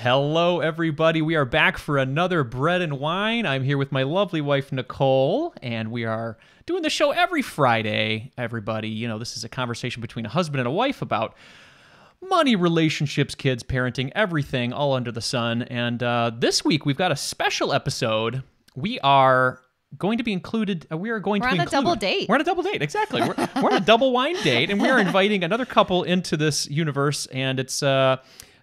Hello, everybody. We are back for another Bread and Wine. I'm here with my lovely wife, Nicole, and we are doing the show every Friday. Everybody, you know, this is a conversation between a husband and a wife about money, relationships, kids, parenting, everything, all under the sun. And uh, this week, we've got a special episode. We are going to be included. Uh, we are going We're to be on a double date. We're on a double date, exactly. We're, we're on a double wine date, and we are inviting another couple into this universe, and it's uh,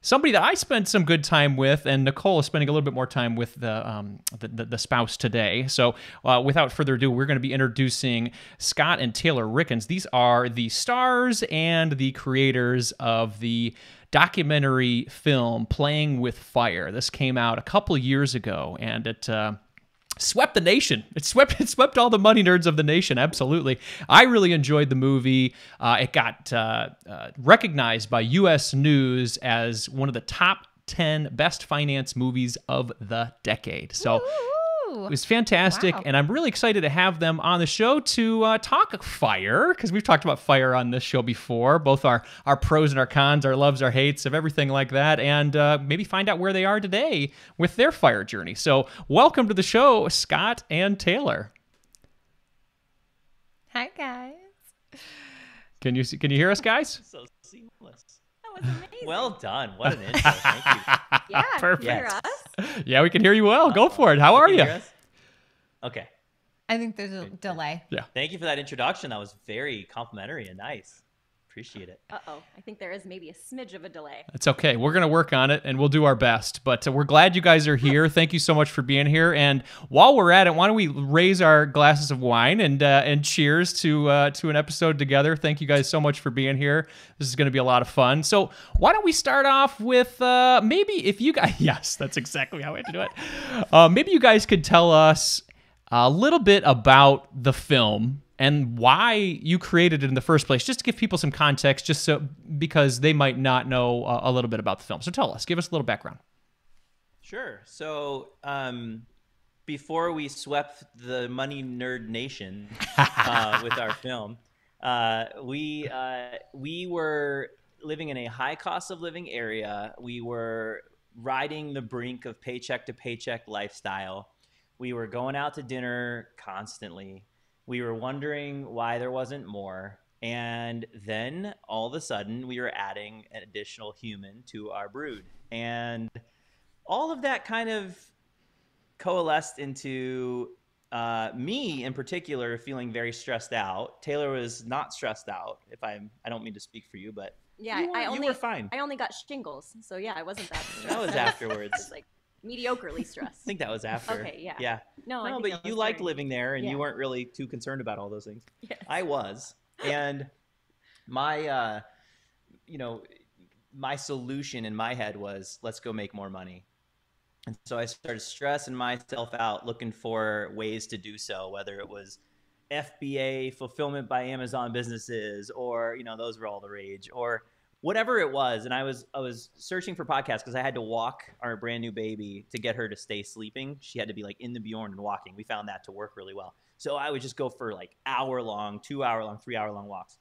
somebody that I spent some good time with, and Nicole is spending a little bit more time with the um, the, the, the spouse today. So, uh, without further ado, we're going to be introducing Scott and Taylor Rieckens. These are the stars and the creators of the documentary film Playing with Fire. This came out a couple years ago, and it. Uh, swept the nation. It swept it swept all the money nerds of the nation. Absolutely, I really enjoyed the movie. Uh, it got uh, uh, recognized by U.S. News as one of the top ten best finance movies of the decade. So. It was fantastic, Wow. and I'm really excited to have them on the show to uh, talk fire because we've talked about fire on this show before, both our our pros and our cons, our loves, our hates, of everything like that, and uh, maybe find out where they are today with their fire journey. So, welcome to the show, Scott and Taylor. Hi guys. Can you see, can you hear us, guys? So seamless. That was amazing. Well done. What an intro. Thank you. yeah, Perfect. can you hear us? Yeah, we can hear you well. Go for it. How are Can you? Okay. I think there's a delay. Yeah. Thank you for that introduction. That was very complimentary and nice. Appreciate it. Uh oh, I think there is maybe a smidge of a delay. It's okay. We're going to work on it and we'll do our best. But uh, we're glad you guys are here. Thank you so much for being here. And while we're at it, why don't we raise our glasses of wine and uh, and cheers to uh, to an episode together. Thank you guys so much for being here. This is going to be a lot of fun. So why don't we start off with uh, maybe if you guys yes, that's exactly how I had to do it. Uh, maybe you guys could tell us a little bit about the film and why you created it in the first place, just to give people some context, just so because they might not know uh, a little bit about the film. So tell us, give us a little background. Sure. So, um, before we swept the money nerd nation uh, with our film, uh, we uh, we were living in a high cost of living area. We were riding the brink of paycheck to paycheck lifestyle. We were going out to dinner constantly. We were wondering why there wasn't more. And then all of a sudden, we were adding an additional human to our brood. And all of that kind of coalesced into uh, me in particular feeling very stressed out. Taylor was not stressed out. If I'm, I don't mean to speak for you, but Yeah, you, were, I you only were fine. I only got shingles, so yeah, I wasn't that stressed. That was afterwards. like mediocrely stressed. I think that was after. Okay, yeah. Yeah. no, No, but you liked living there, and you weren't really too concerned about all those things. Yes. I was, and my, uh, you know, my solution in my head was let's go make more money. And so I started stressing myself out, looking for ways to do so, whether it was FBA fulfillment by Amazon businesses, or you know, those were all the rage, or whatever it was. And I was I was searching for podcasts because I had to walk our brand new baby to get her to stay sleeping. She had to be like in the Bjorn and walking. We found that to work really well. So I would just go for like hour long, two hour long, three hour long walks,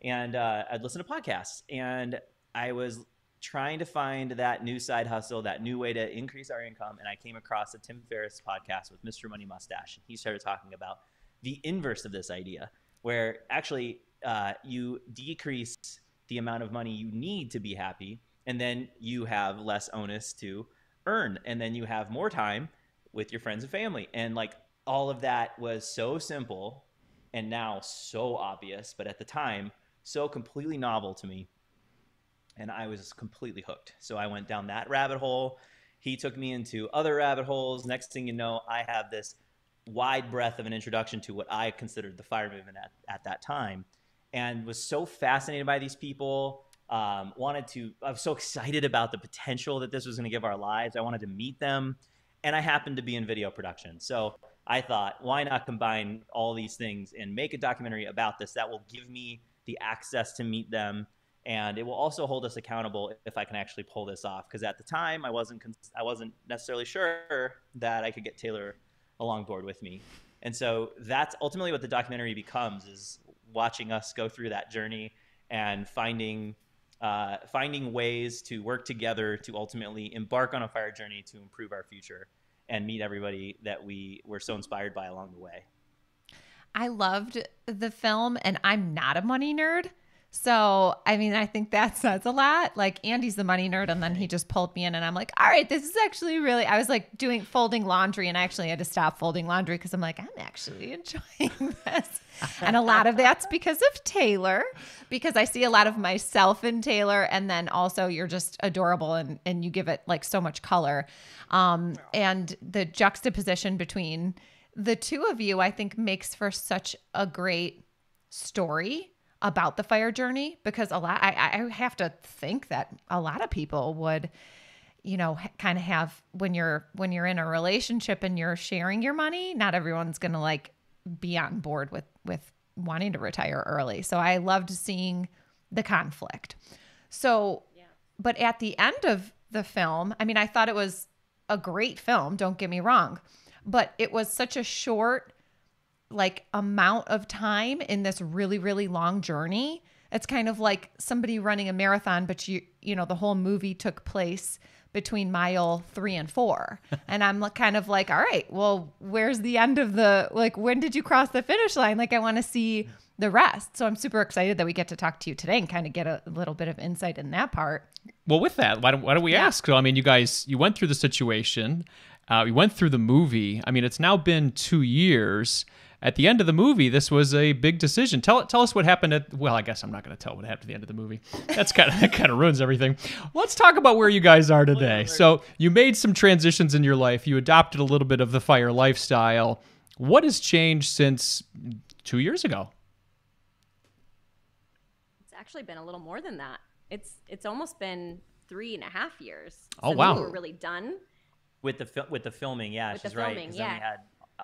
and uh, I'd listen to podcasts. And I was trying to find that new side hustle, that new way to increase our income. And I came across a Tim Ferriss podcast with Mr. Money Mustache. And he started talking about the inverse of this idea, where actually uh, you decrease the amount of money you need to be happy, and then you have less onus to earn. And then you have more time with your friends and family. And like all of that was so simple and now so obvious, but at the time, so completely novel to me and I was completely hooked. So I went down that rabbit hole. He took me into other rabbit holes. Next thing you know, I have this wide breadth of an introduction to what I considered the fire movement at, at that time and was so fascinated by these people. Um, wanted to, I was so excited about the potential that this was going to give our lives. I wanted to meet them. And I happened to be in video production. So I thought, why not combine all these things and make a documentary about this that will give me the access to meet them and it will also hold us accountable if I can actually pull this off. Because at the time, I wasn't cons- I wasn't necessarily sure that I could get Taylor along board with me, and so that's ultimately what the documentary becomes: is watching us go through that journey and finding uh, finding ways to work together to ultimately embark on a fire journey to improve our future and meet everybody that we were so inspired by along the way. I loved the film, and I'm not a money nerd. So, I mean, I think that says a lot. Like, Andy's the money nerd, and then he just pulled me in, and I'm like, all right, this is actually really. I was like doing folding laundry, and I actually had to stop folding laundry because I'm like, I'm actually enjoying this. and a lot of that's because of Taylor, because I see a lot of myself in Taylor, and then also you're just adorable, and and you give it like so much color, um, and the juxtaposition between the two of you, I think, makes for such a great story about the fire journey because a lot I, I have to think that a lot of people would you know kind of have when you're when you're in a relationship and you're sharing your money not everyone's gonna like be on board with with wanting to retire early so i loved seeing the conflict so Yeah. but at the end of the film i mean i thought it was a great film don't get me wrong but it was such a short like amount of time in this really really long journey it's kind of like somebody running a marathon but you you know the whole movie took place between mile 3 and 4 and i'm kind of like all right well where's the end of the like when did you cross the finish line like i want to see the rest so i'm super excited that we get to talk to you today and kind of get a little bit of insight in that part Well, with that, why don't, why don't we Yeah. ask? So, I mean, you guys, you went through the situation, uh, you went through the movie. I mean, it's now been two years. At the end of the movie, this was a big decision. Tell tell us what happened at. Well, I guess I'm not going to tell what happened at the end of the movie. That's kind of that kind of ruins everything. Let's talk about where you guys are today. So, you made some transitions in your life. You adopted a little bit of the fire lifestyle. What has changed since two years ago? It's actually been a little more than that. It's it's almost been three and a half years. Oh, since wow. We were really done. With the fil- with the filming, yeah, With the she's right. filming, 'cause then we yeah. had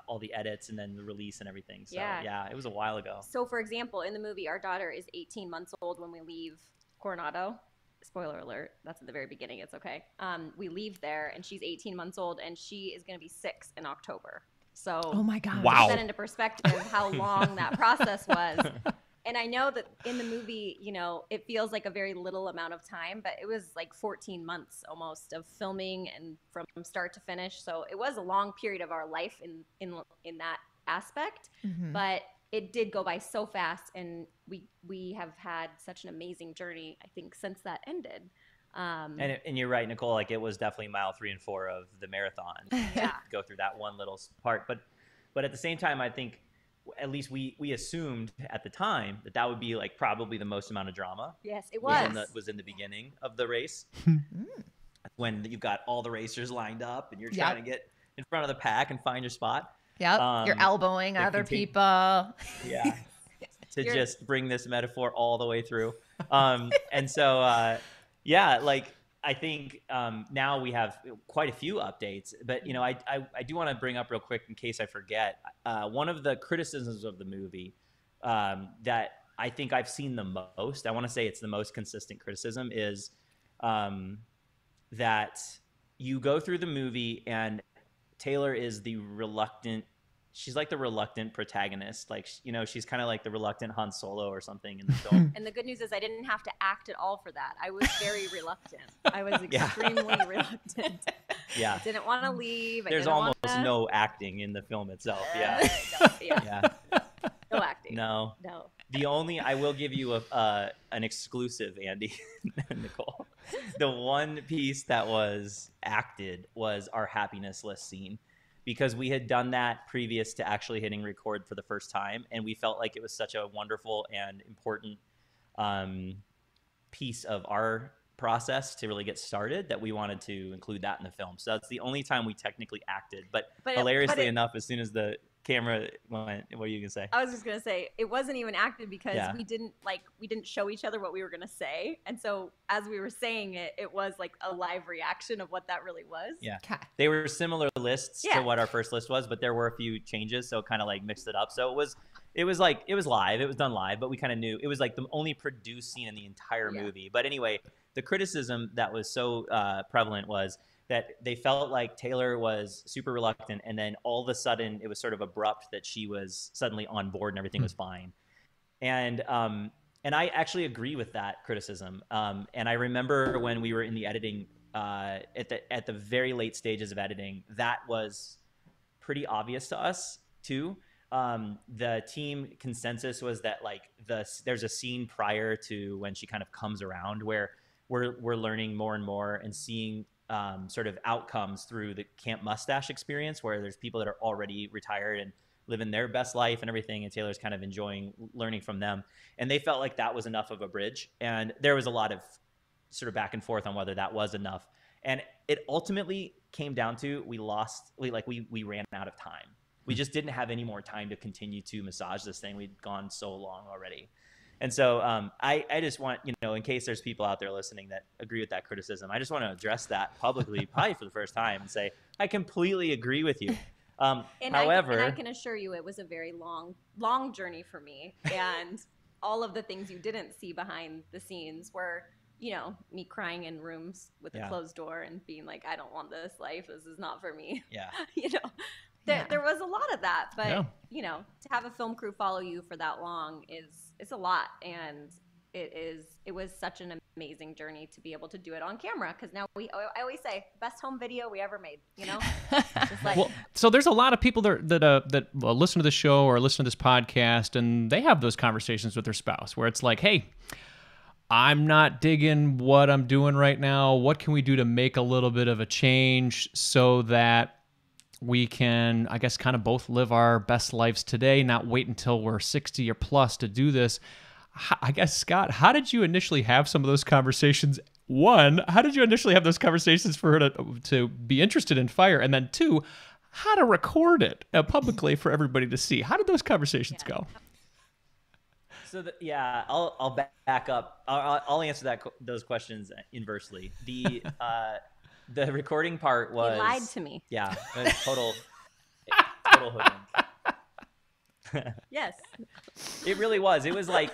all the edits and then the release and everything. So Yeah. yeah, it was a while ago. So, for example, in the movie, our daughter is 18 months old when we leave Coronado. Spoiler alert, that's at the very beginning. It's okay. Um, we leave there, and she's 18 months old, and she is going to be six in October. So, oh my god Wow. put that into perspective how long that process was. And I know that in the movie, you know, it feels like a very little amount of time, but it was like 14 months almost of filming and from start to finish. So it was a long period of our life in in in that aspect Mhm. but it did go by so fast and we we have had such an amazing journey i think since that ended um And, it, and you're right, Nicole. Like it was definitely mile three and four of the marathon. Yeah. go through that one little part, but but at the same time, I think at least we we assumed at the time that that would be like probably the most amount of drama yes it was was in the was in the beginning of the race when you've got all the racers lined up and you're Yep. trying to get in front of the pack and find your spot. yep you're um, elbowing other can take- people Yeah. to You're- just bring this metaphor all the way through. Um, and so, uh, yeah, like I think um, now we have quite a few updates, but you know, I, I, I do want to bring up real quick in case I forget. Uh, one of the criticisms of the movie um, that I think I've seen the most, I want to say it's the most consistent criticism, is um, that you go through the movie and Taylor is the reluctant. She's like the reluctant protagonist. Like you know, she's kind of like the reluctant Han Solo or something in the film. and the good news is i didn't have to act at all for that i was very reluctant i was Yeah. extremely reluctant yeah, didn't want to leave I there's almost wanna- no acting in the film itself. Uh, Yeah, no, yeah, yeah. no acting No, no the only I will give you a uh, an exclusive, Andy, Nicole. The one piece that was acted was our happiness list scene because we had done that previous to actually hitting record for the first time, and we felt like it was such a wonderful and important um, piece of our process to really get started that we wanted to include that in the film. So that's the only time we technically acted. But, But it- hilariously but it- enough, as soon as the camera went, what are you gonna say? I was just gonna say it wasn't even acted because Yeah. we didn't like we didn't show each other what we were gonna say, and so as we were saying it, it was like a live reaction of what that really was. Yeah. okay they were similar lists Yeah. to what our first list was, but there were a few changes, so it kind of like mixed it up. So it was, it was like it was live, it was done live, but we kind of knew it was like the only produced scene in the entire Yeah. movie. But anyway, the criticism that was so uh, prevalent was that they felt like Taylor was super reluctant, and then all of a sudden it was sort of abrupt that she was suddenly on board and everything was fine. And um, and I actually agree with that criticism. Um, and I remember when we were in the editing uh, at the at the very late stages of editing, that was pretty obvious to us too. Um, the team consensus was that like the there's a scene prior to when she kind of comes around where we're we're learning more and more and seeing um, sort of outcomes through the Camp Mustache experience, where there's people that are already retired and living their best life and everything, and Taylor's kind of enjoying learning from them. And they felt like that was enough of a bridge. And there was a lot of sort of back and forth on whether that was enough. And it ultimately came down to we lost, we like we we ran out of time. We just didn't have any more time to continue to massage this thing. We'd gone so long already. And so um, I, I just want, you know, in case there's people out there listening that agree with that criticism, I just want to address that publicly, probably for the first time, and say, I completely agree with you. Um, And however, I, and I can assure you, it was a very long, long journey for me, and all of the things you didn't see behind the scenes were, you know, me crying in rooms with Yeah. a closed door and being like, "I don't want this life. This is not for me." yeah, you know, there, Yeah. there was a lot of that, but Yeah. you know, to have a film crew follow you for that long is it's a lot, and it is it was such an amazing journey to be able to do it on camera because now we I always say best home video we ever made, you know, like Well, so there's a lot of people that that uh, that uh, listen to the show or listen to this podcast, and they have those conversations with their spouse where it's like, "Hey, I'm not digging what I'm doing right now. What can we do to make a little bit of a change so that we can, I guess, kind of both live our best lives today, not wait until we're 60 or plus to do this?" I guess Scott, how did you initially have some of those conversations? One, how did you initially have those conversations for her to to be interested in fire, and then two, how to record it uh, publicly for everybody to see? How did those conversations go? So the, yeah, I'll I'll back up. I'll, I'll- I'll answer that those questions inversely. The uh, the recording part was he lied to me. Yeah, it total total hoodwink. Yes, It really was. It was like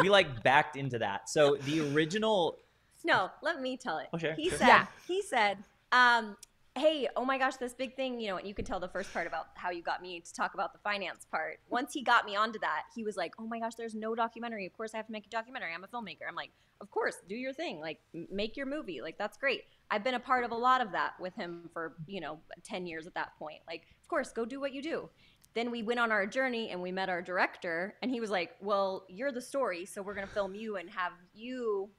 we like backed into that. So the original no, let me tell it. Oh, sure, He sure. said, Yeah. he said, um, hey, oh my gosh, this big thing, you know, and you can tell the first part about how you got me to talk about the finance part. Once he got me onto that, he was like, oh my gosh, there's no documentary. Of course I have to make a documentary. I'm a filmmaker. I'm like, of course, do your thing. Like, make your movie. Like, that's great. I've been a part of a lot of that with him for, you know, 10 years at that point. Like, of course, go do what you do. Then we went on our journey and we met our director, and he was like, Well, you're the story, so we're going to film you and have you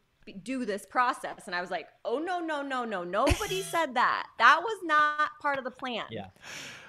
do this process. And I was like, Oh, no, no, no, no. Nobody said that. That was not part of the plan. yeah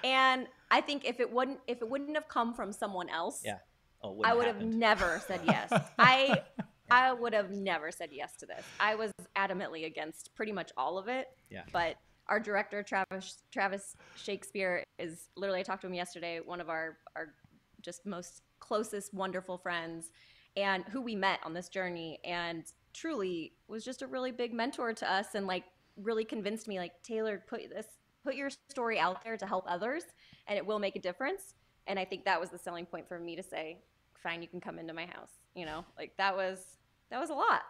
And I think if it wouldn't if it wouldn't have come from someone else, yeah oh, I wouldn't have never said yes. I I would have never said yes to this. I was adamantly against pretty much all of it. Yeah. But our director Travis Travis Shakespeare is literally I talked to him yesterday, one of our our just most closest wonderful friends and who we met on this journey and truly was just a really big mentor to us and like really convinced me like Taylor put this put your story out there to help others and it will make a difference. And I think that was the selling point for me to say fine you can come into my house you know? Like that was that was a lot.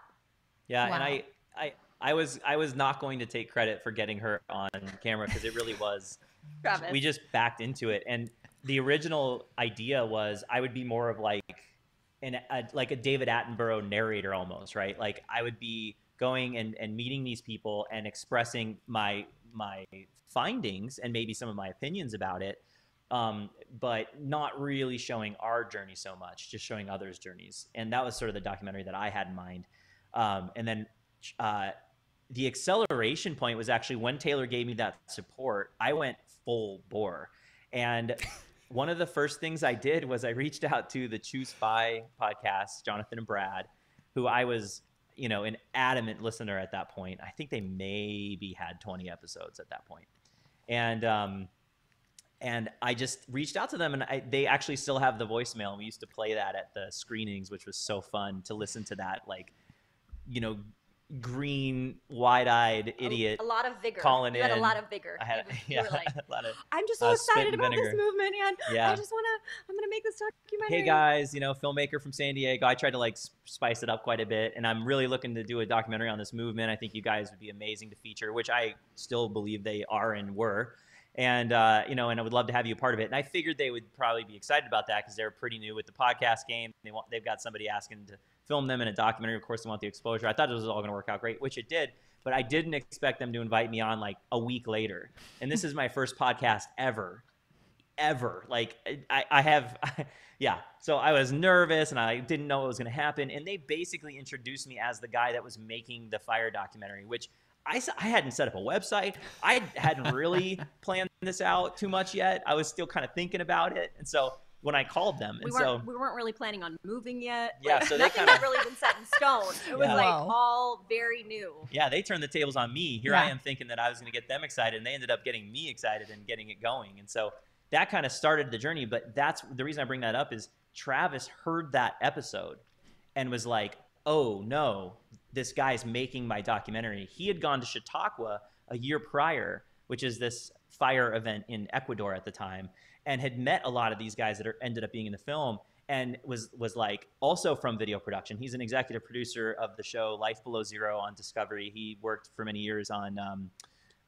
Yeah, and I, I, I was, I was not going to take credit for getting her on camera because it really was. Travis We just backed into it, and the original idea was I would be more of like, an a, like a David Attenborough narrator almost, right? Like I would be going and, and meeting these people and expressing my my findings and maybe some of my opinions about it, um, but not really showing our journey so much, just showing others' journeys. And that was sort of the documentary that I had in mind. Um, and then uh, the acceleration point was actually when Taylor gave me that support, I went full bore. And one of the first things I did was I reached out to the ChooseFI podcast, Jonathan and Brad, who I was, you know, an adamant listener at that point. I think they maybe had 20 episodes at that point. And um, and I just reached out to them, and I, they actually still have the voicemail. We used to play that at the screenings, which was so fun to listen to that, like, you know, green, wide-eyed idiot. a, lot of vigor calling you had a lot of vigor I had you, yeah, you like, a lot of. I'm just so uh, excited about this movement and Yeah. I just want to I'm going to make this documentary Hey guys, you know, filmmaker from San Diego. I tried to like spice it up quite a bit, and I'm really looking to do a documentary on this movement. I think you guys would be amazing to feature, which I still believe they are and were. And uh, you know, and I would love to have you a part of it. And I figured they would probably be excited about that because they're pretty new with the podcast game. They want they've got somebody asking to film them in a documentary. Of course, they want the exposure. I thought it was all going to work out great, which it did. But I didn't expect them to invite me on like a week later. And this is my first podcast ever, ever. Like I, I have, yeah. So I was nervous and I didn't know what was going to happen. And they basically introduced me as the guy that was making the fire documentary, which I, I hadn't set up a website. I hadn't really planned this out too much yet. I was still kind of thinking about it. And so when I called them, We and weren't so we weren't really planning on moving yet. Yeah, Like, so they nothing kinda- had really been set in stone. It was Yeah. like Wow. all very new. yeah, they turned the tables on me. Here I am thinking that I was going to get them excited, and they ended up getting me excited and getting it going. And so that kind of started the journey. But that's the reason I bring that up is Travis heard that episode and was like, "Oh no, this guy's making my documentary." He had gone to Chautauqua a year prior, which is this fire event in Ecuador at the time, and had met a lot of these guys that are, ended up being in the film and was was like also from video production. He's an executive producer of the show Life Below Zero on Discovery. He worked for many years on um,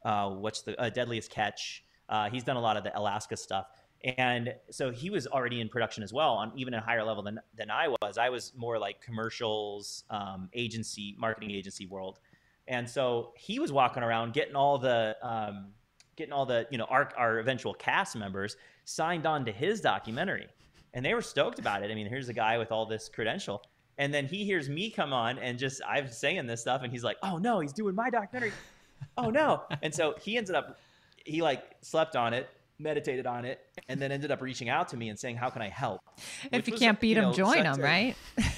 uh, what's the uh, Deadliest Catch. Uh, he's done a lot of the Alaska stuff, and so he was already in production as well, on even a higher level than than I was. I was more like commercials, um, agency, marketing agency world, and so he was walking around getting all the um, getting all the you know our our eventual cast members signed on to his documentary and they were stoked about it. I mean, here's a guy with all this credential. And then he hears me come on and just I'm saying this stuff and he's like, "Oh no, he's doing my documentary." oh no. And so he ended up he like slept on it, meditated on it, and then ended up reaching out to me and saying, "How can I help?" If you was, can't beat you him, join him, a- right?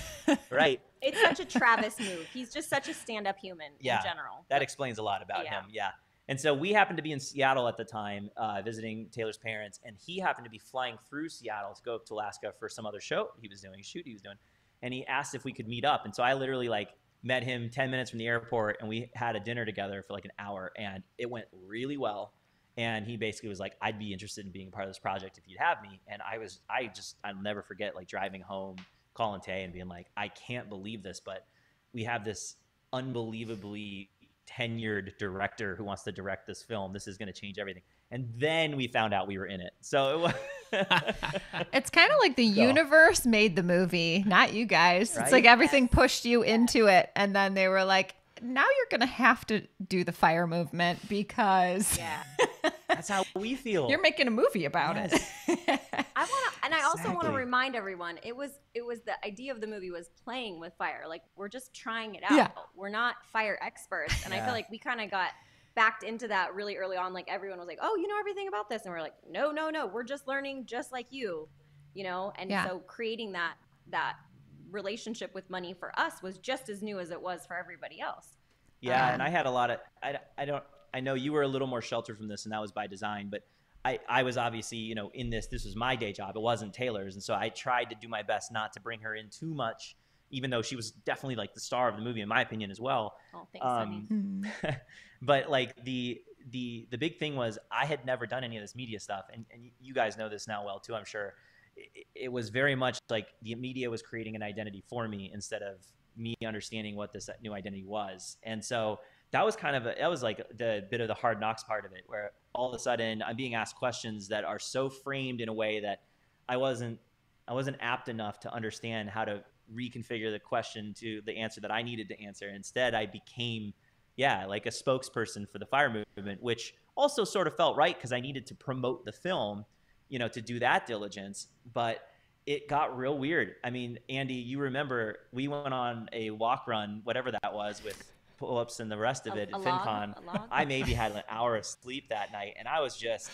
Right. It's such a Travis move. He's just such a stand-up human Yeah, in general. That explains a lot about Yeah. him. Yeah. And so we happened to be in Seattle at the time, uh, visiting Taylor's parents, and he happened to be flying through Seattle to go up to Alaska for some other show he was doing, shoot he was doing, and he asked if we could meet up. And so I literally like met him 10 minutes from the airport, and we had a dinner together for like an hour, and it went really well. And he basically was like, "I'd be interested in being a part of this project if you'd have me." And I was, I just, I'll never forget like driving home, calling Tay, and being like, "I can't believe this, but we have this unbelievably tenured director who wants to direct this film. This is going to change everything. And then we found out we were in it. So it was It's kind of like the So- universe made the movie, not you guys. It's like everything pushed you into it, and then they were like, "Now you're gonna have to do the fire movement because Yeah. that's how we feel. you're making a movie about it." I want to, and I also want to remind everyone, it was, it was the idea of the movie was playing with fire. Like we're just trying it out. Yeah. We're not fire experts, and I feel like we kind of got backed into that really early on. Like everyone was like, "Oh, you know everything about this," and we're like, "No, no, no. We're just learning, just like you." You know, and Yeah. so creating that that relationship with money for us was just as new as it was for everybody else. Yeah, Um, and I had a lot of I, I don't I know you were a little more sheltered from this and that was by design, but I, I was obviously, you know, in this this was my day job. It wasn't Taylor's. And so I tried to do my best not to bring her in too much, even though she was definitely like the star of the movie in my opinion as well. Oh, thanks, honey. Um, Hmm. but like the the the big thing was I had never done any of this media stuff, and and you guys know this now well too. I'm sure it, it was very much like the media was creating an identity for me instead of me understanding what this new identity was, and so that was kind of a, that was like the bit of the hard knocks part of it, where all of a sudden I'm being asked questions that are so framed in a way that I wasn't I wasn't apt enough to understand how to reconfigure the question to the answer that I needed to answer. Instead, I became yeah, like a spokesperson for the fire movement, which also sort of felt right because I needed to promote the film, you know, to do that diligence. But it got real weird. I mean, Andy, you remember we went on a walk run, whatever that was, with pull ups and the rest of it a at log? FinCon. A log? I maybe had an hour of sleep that night, and I was just,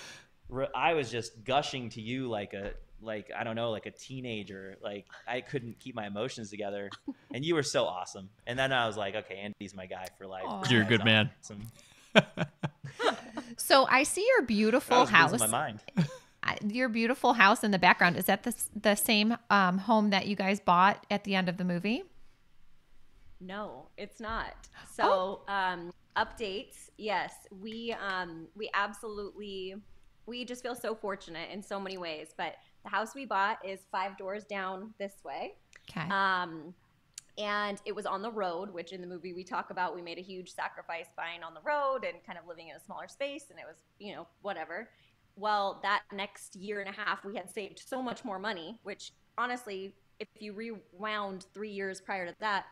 I was just gushing to you like a, like I don't know, like a teenager. Like I couldn't keep my emotions together, and you were so awesome. And then I was like, okay, Andy's my guy for life. Aw. You're a good man. awesome. So I see your beautiful was house. my mind. Your beautiful house in the background. Is that the the same um, home that you guys bought at the end of the movie? No, it's not. So, um, updates. Yes, we um, we absolutely we just feel so fortunate in so many ways. But the house we bought is five doors down this way. Okay. Um, and it was on the road, which in the movie we talk about. We made a huge sacrifice buying on the road and kind of living in a smaller space, and it was, you know, whatever. Well, that next year and a half, we had saved so much more money, which honestly, if you rewound three years prior to that,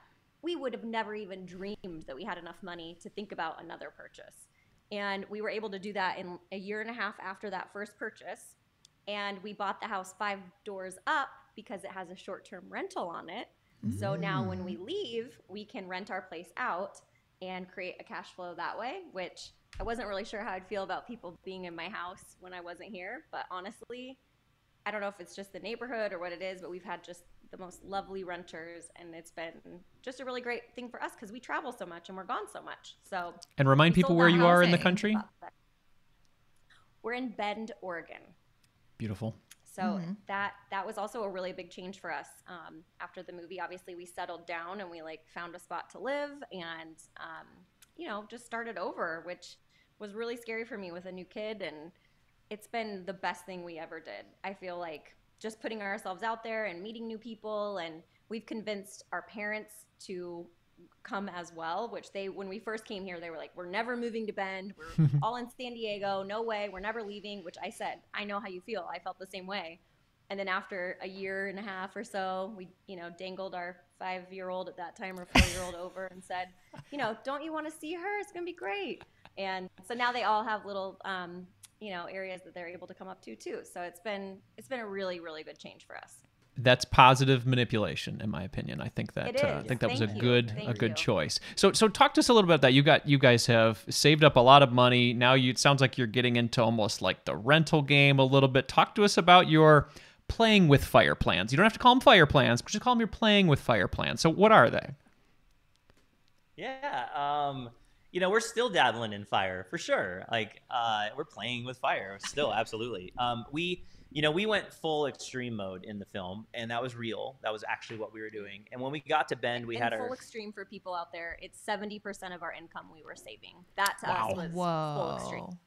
we would have never even dreamed that we had enough money to think about another purchase. And we were able to do that in a year and a half after that first purchase. And we bought the house five doors up because it has a short term rental on it. So now when we mm. leave, we can rent our place out and create a cash flow that way, which I wasn't really sure how I'd feel about people being in my house when I wasn't here. But honestly, I don't know if it's just the neighborhood or what it is, but we've had just the most lovely renters, and it's been just a really great thing for us because we travel so much and we're gone so much. So And remind people where you are in the country. We're in Bend, Oregon. Beautiful. So that that was also a really big change for us. Um, after the movie, obviously we settled down and we like found a spot to live and um, you know just started over, which was really scary for me with a new kid. And it's been the best thing we ever did. I feel like just putting ourselves out there and meeting new people, and we've convinced our parents to come as well which they when we first came here they were like we're never moving to bend. We're all in san diego. No way. We're never leaving which i said i know how you feel. I felt the same way. And then after a year and a half or so we you know dangled our five year old at that time or four year old over and said you know don't you want to see her? It's going to be great. And so now they all have little um, you know areas that they're able to come up to too so it's been it's been a really really good change for us That's positive manipulation, in my opinion. I think that uh, I think that was a you. good a good you. choice. So so talk to us a little bit about that. You got you guys have saved up a lot of money. Now you it sounds like you're getting into almost like the rental game a little bit. Talk to us about your playing with fire plans. You don't have to call them fire plans, but just call them your playing with fire plans. So what are they? Yeah. Um, you know, we're still dabbling in fire for sure. Like, uh, we're playing with fire still, absolutely. Um, we, you know, we went full extreme mode in the film, and that was real. That was actually what we were doing. And when we got to Bend, we in had full our extreme for people out there it's 70% of our income we were saving that to Wow. us was full extreme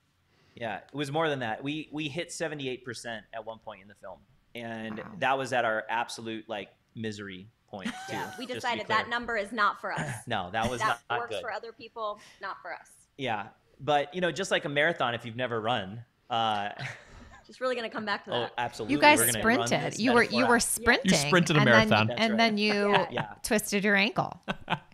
Yeah, it was more than that. We we hit 78% at one point in the film. And Wow. that was at our absolute like misery point too. yeah we just to decided that number is not for us No, that was that not, not works good. for other people not for us Yeah. But, you know, just like a marathon if you've never run, uh just really gonna come back to oh, that absolutely. You guys we're sprinted. You were metaphor you were sprinting. You sprinted a and marathon. Then, and right. then you Yeah. twisted your ankle.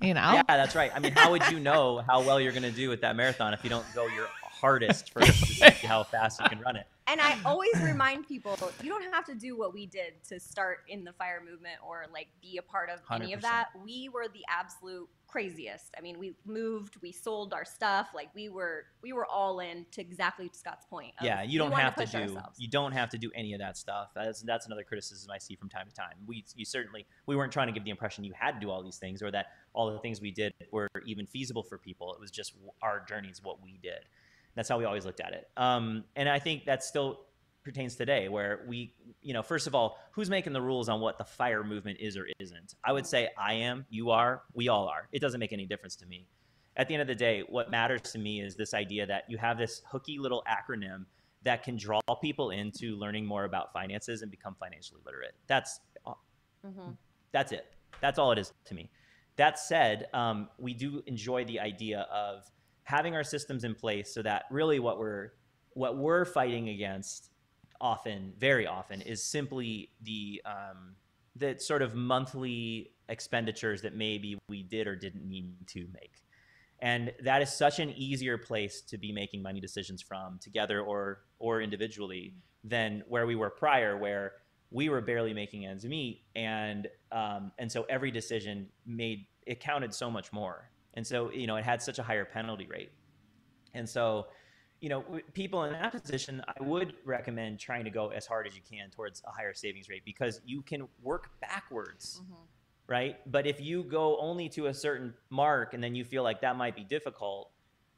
You know? Yeah, that's right. I mean, how would you know how well you're going to do with that marathon if you don't go your hardest first to see how fast you can run it? and i always remind people you don't have to do what we did to start in the fire movement or like be a part of any of that we were the absolute craziest i mean we moved we sold our stuff like we were we were all in to exactly scott's point Yeah, you don't have to push do ourselves. you don't have to do any of that stuff. That's that's another criticism I see from time to time. We you certainly we weren't trying to give the impression you had to do all these things or that all the things we did were even feasible for people. It was just our journeys, what we did. That's how we always looked at it. Um, and I think that still pertains today, where we, you know, first of all, who's making the rules on what the fire movement is or isn't? I would say I am, you are, we all are. It doesn't make any difference to me. At the end of the day, what matters to me is this idea that you have this hooky little acronym that can draw people into learning more about finances and become financially literate. That's Mhm. that's it. That's all it is to me. That said, um, we do enjoy the idea of having our systems in place so that really what we're what we're fighting against often, very often, is simply the um, the sort of monthly expenditures that maybe we did or didn't need to make. And that is such an easier place to be making money decisions from together or or individually than where we were prior, where we were barely making ends meet, and um, and so every decision made it counted so much more, and so you know it had such a higher penalty rate, and so you know people in that position, I would recommend trying to go as hard as you can towards a higher savings rate because you can work backwards mm-hmm. right? But if you go only to a certain mark and then you feel like that might be difficult,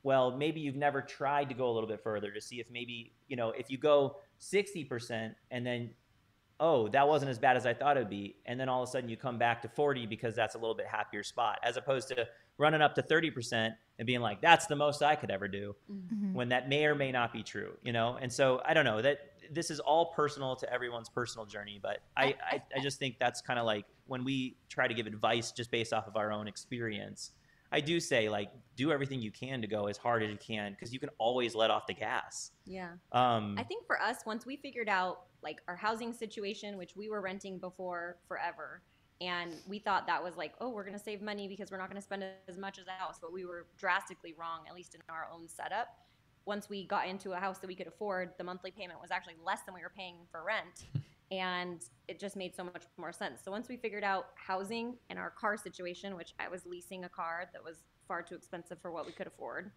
well, maybe you've never tried to go a little bit further to see if maybe, you know, if you go 60% and then, oh, that wasn't as bad as I thought it would be. And then all of a sudden you come back to 40 because that's a little bit happier spot, as opposed to running up to 30% and being like, that's the most I could ever do Mhm. when that may or may not be true, you know? And so I don't know that this is all personal to everyone's personal journey, but I, I, I just think that's kind of like when we try to give advice just based off of our own experience, I do say like, do everything you can to go as hard as you can because you can always let off the gas. yeah Um, I think for us, once we figured out like our housing situation, which we were renting before forever. And we thought that was like, oh, we're going to save money because we're not going to spend as much as a house. But we were drastically wrong, at least in our own setup. Once we got into a house that we could afford, the monthly payment was actually less than we were paying for rent. and it just made so much more sense. So once we figured out housing and our car situation, which I was leasing a car that was far too expensive for what we could afford,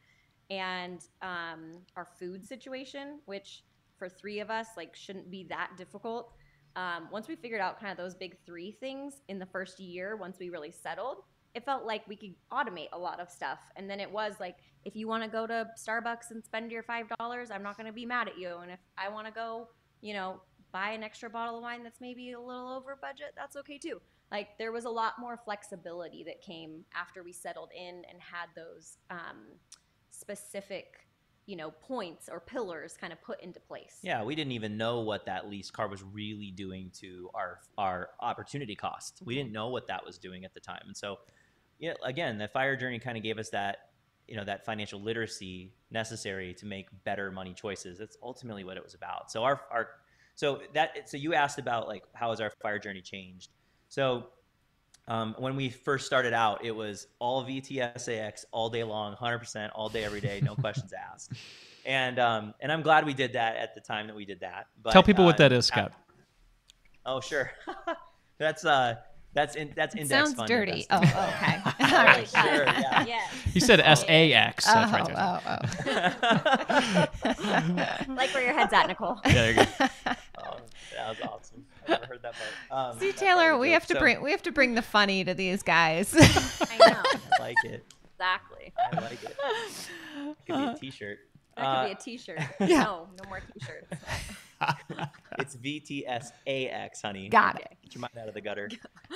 and um, our food situation, which for three of us like shouldn't be that difficult. Um, once we figured out kind of those big three things in the first year, once we really settled, it felt like we could automate a lot of stuff. And then it was like, if you want to go to Starbucks and spend your five dollars, I'm not going to be mad at you. And if I want to go, you know, buy an extra bottle of wine that's maybe a little over budget, that's okay too. Like there was a lot more flexibility that came after we settled in and had those um, specific, you know, points or pillars kind of put into place. Yeah, we didn't even know what that lease car was really doing to our our opportunity cost. We didn't know what that was doing at the time, and so, yeah, again, the fire journey kind of gave us that, you know, that financial literacy necessary to make better money choices. That's ultimately what it was about. So our our so that so you asked about like how has our fire journey changed? So um, when we first started out, it was all VTSAX all day long, 100% all day, every day, no questions asked. And um, and I'm glad we did that at the time that we did that. But, Tell people uh, what that is, Scott. Oh, sure. that's uh, that's in, that's index Sounds fund dirty. investing. Oh, okay. All Really right. fun. Sure, yeah. Yes. He said S A X. Oh, That's right there. oh, oh. Like where your head's at, Nicole. Yeah, there you go. Oh, that was awesome. I never heard that part. Um, See, that Taylor, was we have to So, bring we have to bring the funny to these guys. I know. I like it. Exactly. I like it. It could be a T-shirt. That Uh, could be a T-shirt. Yeah. No, no more T-shirts. It's VTSAX, honey. Got it. Get your mind out of the gutter.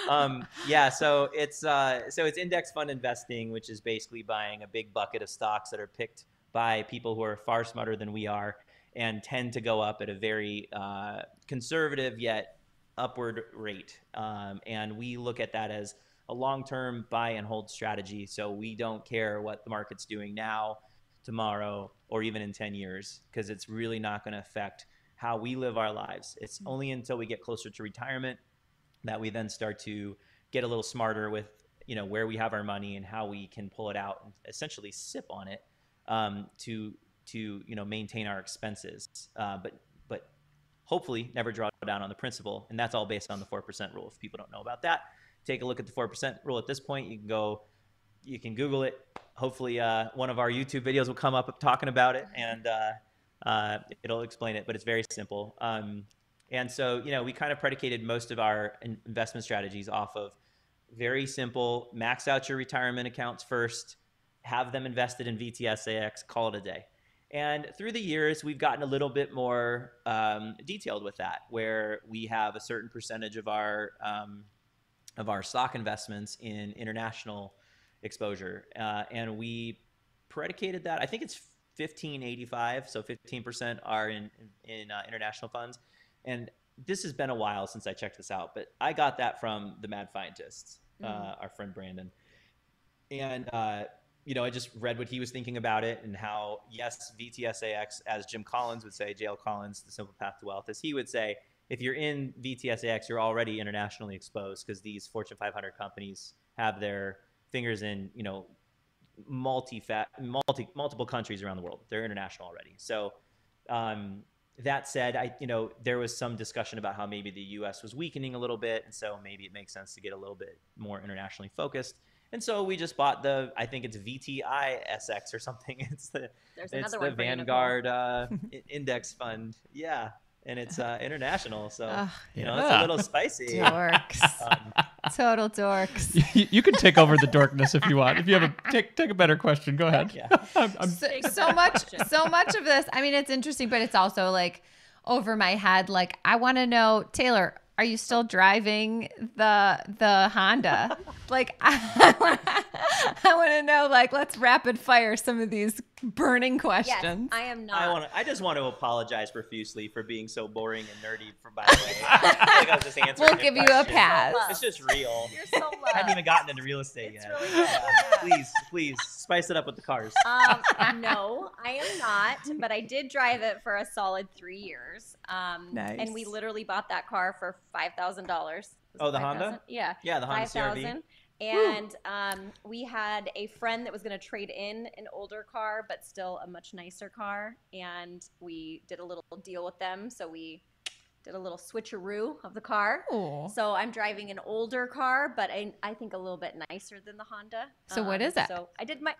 Um, yeah, so it's uh, so it's index fund investing, which is basically buying a big bucket of stocks that are picked by people who are far smarter than we are and tend to go up at a very uh, conservative yet upward rate. Um, and we look at that as a long-term buy and hold strategy. So we don't care what the market's doing now, tomorrow, or even in 10 years, because it's really not going to affect how we live our lives. It's only until we get closer to retirement that we then start to get a little smarter with you know where we have our money and how we can pull it out and essentially sip on it um, to to you know maintain our expenses, uh, but hopefully never draw down on the principal, and that's all based on the four percent rule. If people don't know about that, take a look at the four percent rule. At this point, you can go, you can Google it. Hopefully, uh, one of our YouTube videos will come up talking about it, and uh, uh, it'll explain it. But it's very simple. Um, and so, you know, we kind of predicated most of our investment strategies off of very simple max out your retirement accounts first, have them invested in VTSAX, call it a day. And through the years, we've gotten a little bit more um, detailed with that, where we have a certain percentage of our um, of our stock investments in international exposure, uh, and we predicated that. I think it's 1585, so 15% are in in, uh, international funds, and this has been a while since I checked this out, but I got that from the Mad Scientists, uh, our friend Brandon, and uh, you know I just read what he was thinking about it and how yes, VTSAX, as Jim Collins would say, JL Collins, the Simple Path to Wealth, as he would say, if you're in VTSAX, you're already internationally exposed because these Fortune 500 companies have their fingers in you know multi multi multiple countries around the world. They're international already. So um, that said, I you know there was some discussion about how maybe the U.S. was weakening a little bit, and so maybe it makes sense to get a little bit more internationally focused. And so we just bought the I think it's VTISX or something. It's the There's it's another the one for you, Nicole. Vanguard uh, index fund. Yeah, and it's uh, international. So Ugh, you know it's a little spicy. dorks. Um, Total dorks. you, you can take over the dorkness if you want. If you have a take take a better question, go ahead. yeah. I'm, I'm, so, so much question. so much of this i mean it's interesting but it's also like over my head like i want to know taylor are you still driving the the honda like i, want to know like let's rapid fire some of these burning Yes, questions. I am not. I want. I just want to apologize profusely for being so boring and nerdy. For by the way, I feel like I was just answering. We'll your give you a question. pass. It's just real. You're so loved. I haven't even gotten into real estate It's yet. really Yeah. yeah. Please, please spice it up with the cars. Um, no, I am not, but I did drive it for a solid three years. Um, And we literally bought that car for five thousand dollars. Oh, the Honda? Yeah, Yeah, the Honda five CRV. thousand. And um, we had a friend that was going to trade in an older car, but still a much nicer car. And we did a little deal with them. So we did a little switcheroo of the car. Ooh. So I'm driving an older car, but I, I think a little bit nicer than the Honda. So what Um, is it? So I did my.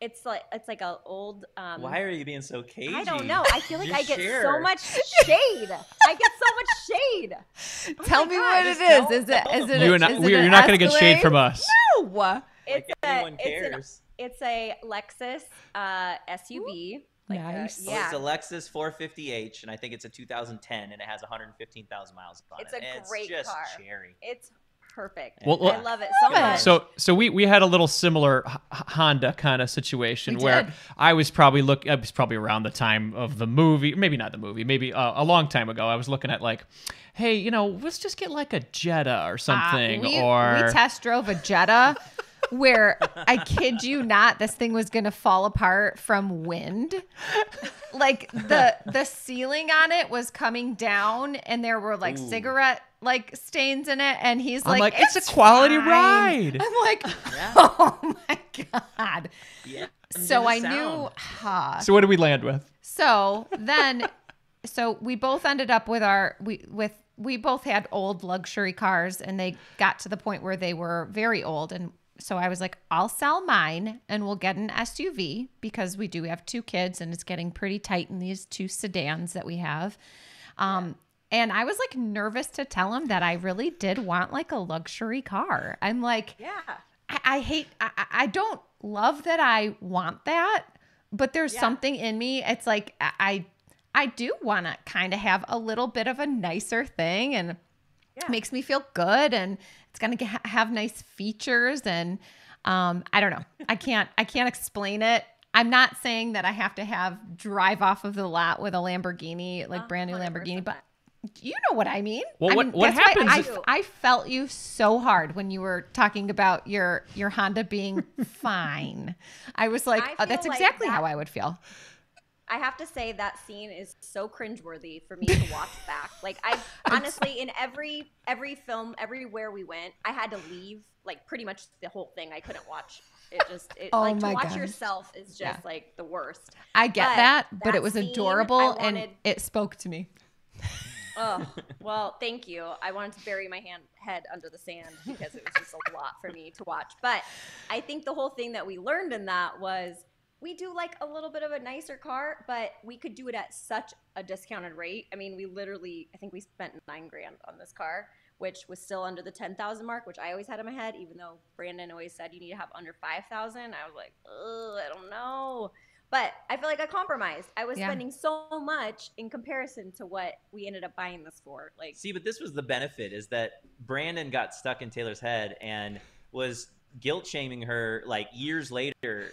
It's like it's like a old. Um, Why are you being so cagey? I don't know. I feel like I get share. so much shade. I get so much shade. Oh Tell me God, what it is. tell- Is it tell is You a- and I, is we it are, you're not going to get shade from us. No. Like It's a, it's an it's a Lexus uh, SUV. Like Nice. Well, yeah. It's a Lexus 450h, and I think it's a 2010, and it has 115,000 miles on It's it. a and great it's just car. cherry. It's perfect. Well, I love it so much. So, so we, we had a little similar H- Honda kind of situation We where did. I was probably look. I was probably around the time of the movie, maybe not the movie, maybe uh, a long time ago. I was looking at like, hey, you know, let's just get like a Jetta or Uh, something, we, or we test drove a Jetta where I kid you not, this thing was gonna fall apart from wind. Like the the ceiling on it was coming down, and there were like Ooh. cigarette like stains in it. And he's like, like, it's a quality fine." ride. I'm like, Yeah. oh my god. Yeah. So I sound. knew. Huh. so what did we land with? So then, so we both ended up with our we with we both had old luxury cars, and they got to the point where they were very old, and so I was like, I'll sell mine, and we'll get an SUV because we do have two kids, and it's getting pretty tight in these two sedans that we have. Um, And I was like nervous to tell him that I really did want like a luxury car. I'm like, yeah. I, I hate I, I- I don't love that I want that, but there's Yeah. something in me. It's like I I, I do want to kind of have a little bit of a nicer thing and Yeah. makes me feel good and it's going to have nice features and um I don't know. I can't I can't explain it. I'm not saying that I have to have drive off of the lot with a Lamborghini, like A brand new hundred Lamborghini, but you know what I mean. Well, I what- mean, what that's why happens I, if- I felt you so hard when you were talking about your your Honda being fine. I was like, I oh, that's feel like exactly that- how I would feel. I have to say that scene is so cringeworthy for me to watch back. Like I honestly, in every every film, everywhere we went, I had to leave. Like pretty much the whole thing, I couldn't watch. It just it, Oh like my to watch gosh. yourself is just Yeah. like the worst. I get But that, but that it was adorable I and wanted- it spoke to me. Oh well, thank you. I wanted to bury my hand head under the sand because it was just a lot for me to watch. But I think the whole thing that we learned in that was we do like a little bit of a nicer car, but we could do it at such a discounted rate. I mean, we literally, I think we spent nine grand on this car, which was still under the ten thousand mark, which I always had in my head. Even though Brandon always said you need to have under five thousand, I was like, oh, I don't know. But I feel like I compromised. I was Yeah. spending so much in comparison to what we ended up buying this for. Like, See, but this was the benefit is that Brandon got stuck in Taylor's head and was guilt shaming her like years later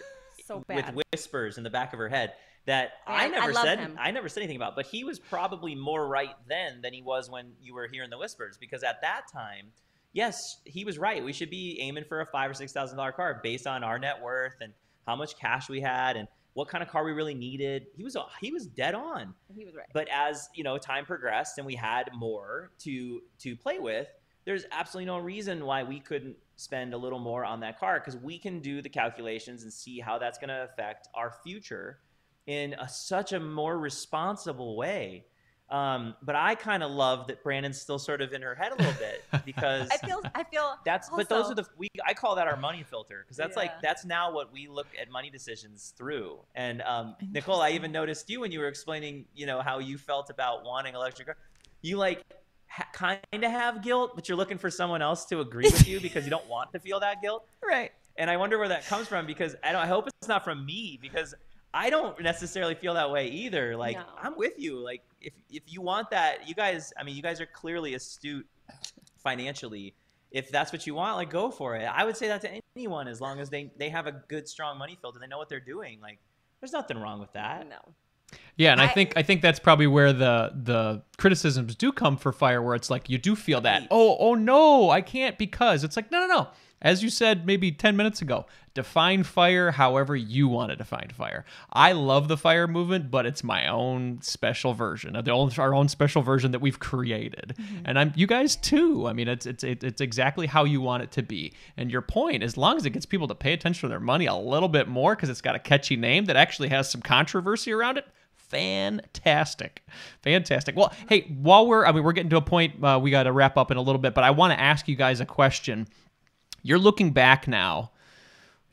so with whispers in the back of her head that Yeah, I I never love said him. I never said anything about. But he was probably more right then than he was when you were hearing the whispers because at that time, yes, he was right. We should be aiming for a five or six thousand dollar car based on our net worth and how much cash we had and what kind of car we really needed. He was he was dead on. he was right. But as you know, time progressed and we had more to to play with. There's absolutely no reason why we couldn't spend a little more on that car because we can do the calculations and see how that's going to affect our future in a, such a more responsible way. Um, but I kind of love that Brandon's still sort of in her head a little bit because I feel. I feel. that's but those are the we I call that our money filter because that's Yeah. like that's now what we look at money decisions through. And um, Nicole, I even noticed you when you were explaining, you know, how you felt about wanting electric car. You like ha- kind of have guilt, but you're looking for someone else to agree with you because you don't want to feel that guilt. Right. And I wonder where that comes from because I don't. I hope it's not from me because I don't necessarily feel that way either. Like No. I'm with you. Like if if you want that, you guys. I mean, you guys are clearly astute financially. If that's what you want, like go for it. I would say that to anyone as long as they they have a good strong money filter. They know what they're doing. Like there's nothing wrong with that. No. Yeah, and I, I- think I think that's probably where the the criticisms do come for fire, where it's like you do feel that oh oh no I can't because it's like no no no as you said maybe ten minutes ago define fire however you want to define fire. I love the fire movement, but it's my own special version of the own, our own special version that we've created, mm-hmm. and I'm you guys too. I mean it's it's it's exactly how you want it to be. And your point, as long as it gets people to pay attention to their money a little bit more because it's got a catchy name that actually has some controversy around it fantastic. Fantastic. Well hey while we're i mean we're getting to a point uh, we got to wrap up in a little bit but i want to ask you guys a question. You're looking back now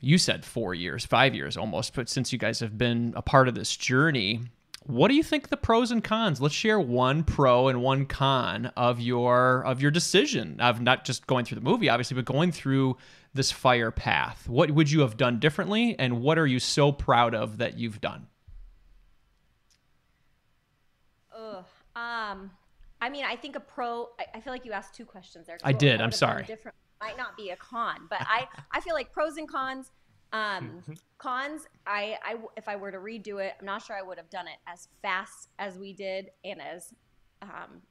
you said four years five years almost but since you guys have been a part of this journey what do you think the pros and cons? Let's share one pro and one con of your of your decision of not just going through the movie obviously but going through this fire path. What would you have done differently and what are you so proud of that you've done Ugh. Um, I mean, I think a pro. I, I feel like you asked two questions there. I What- did, what I'm would have done sorry. Different might not be a con, but I I feel like pros and cons. Um, cons. I if I were to redo it, I'm not sure I would have done it as fast as we did and as um,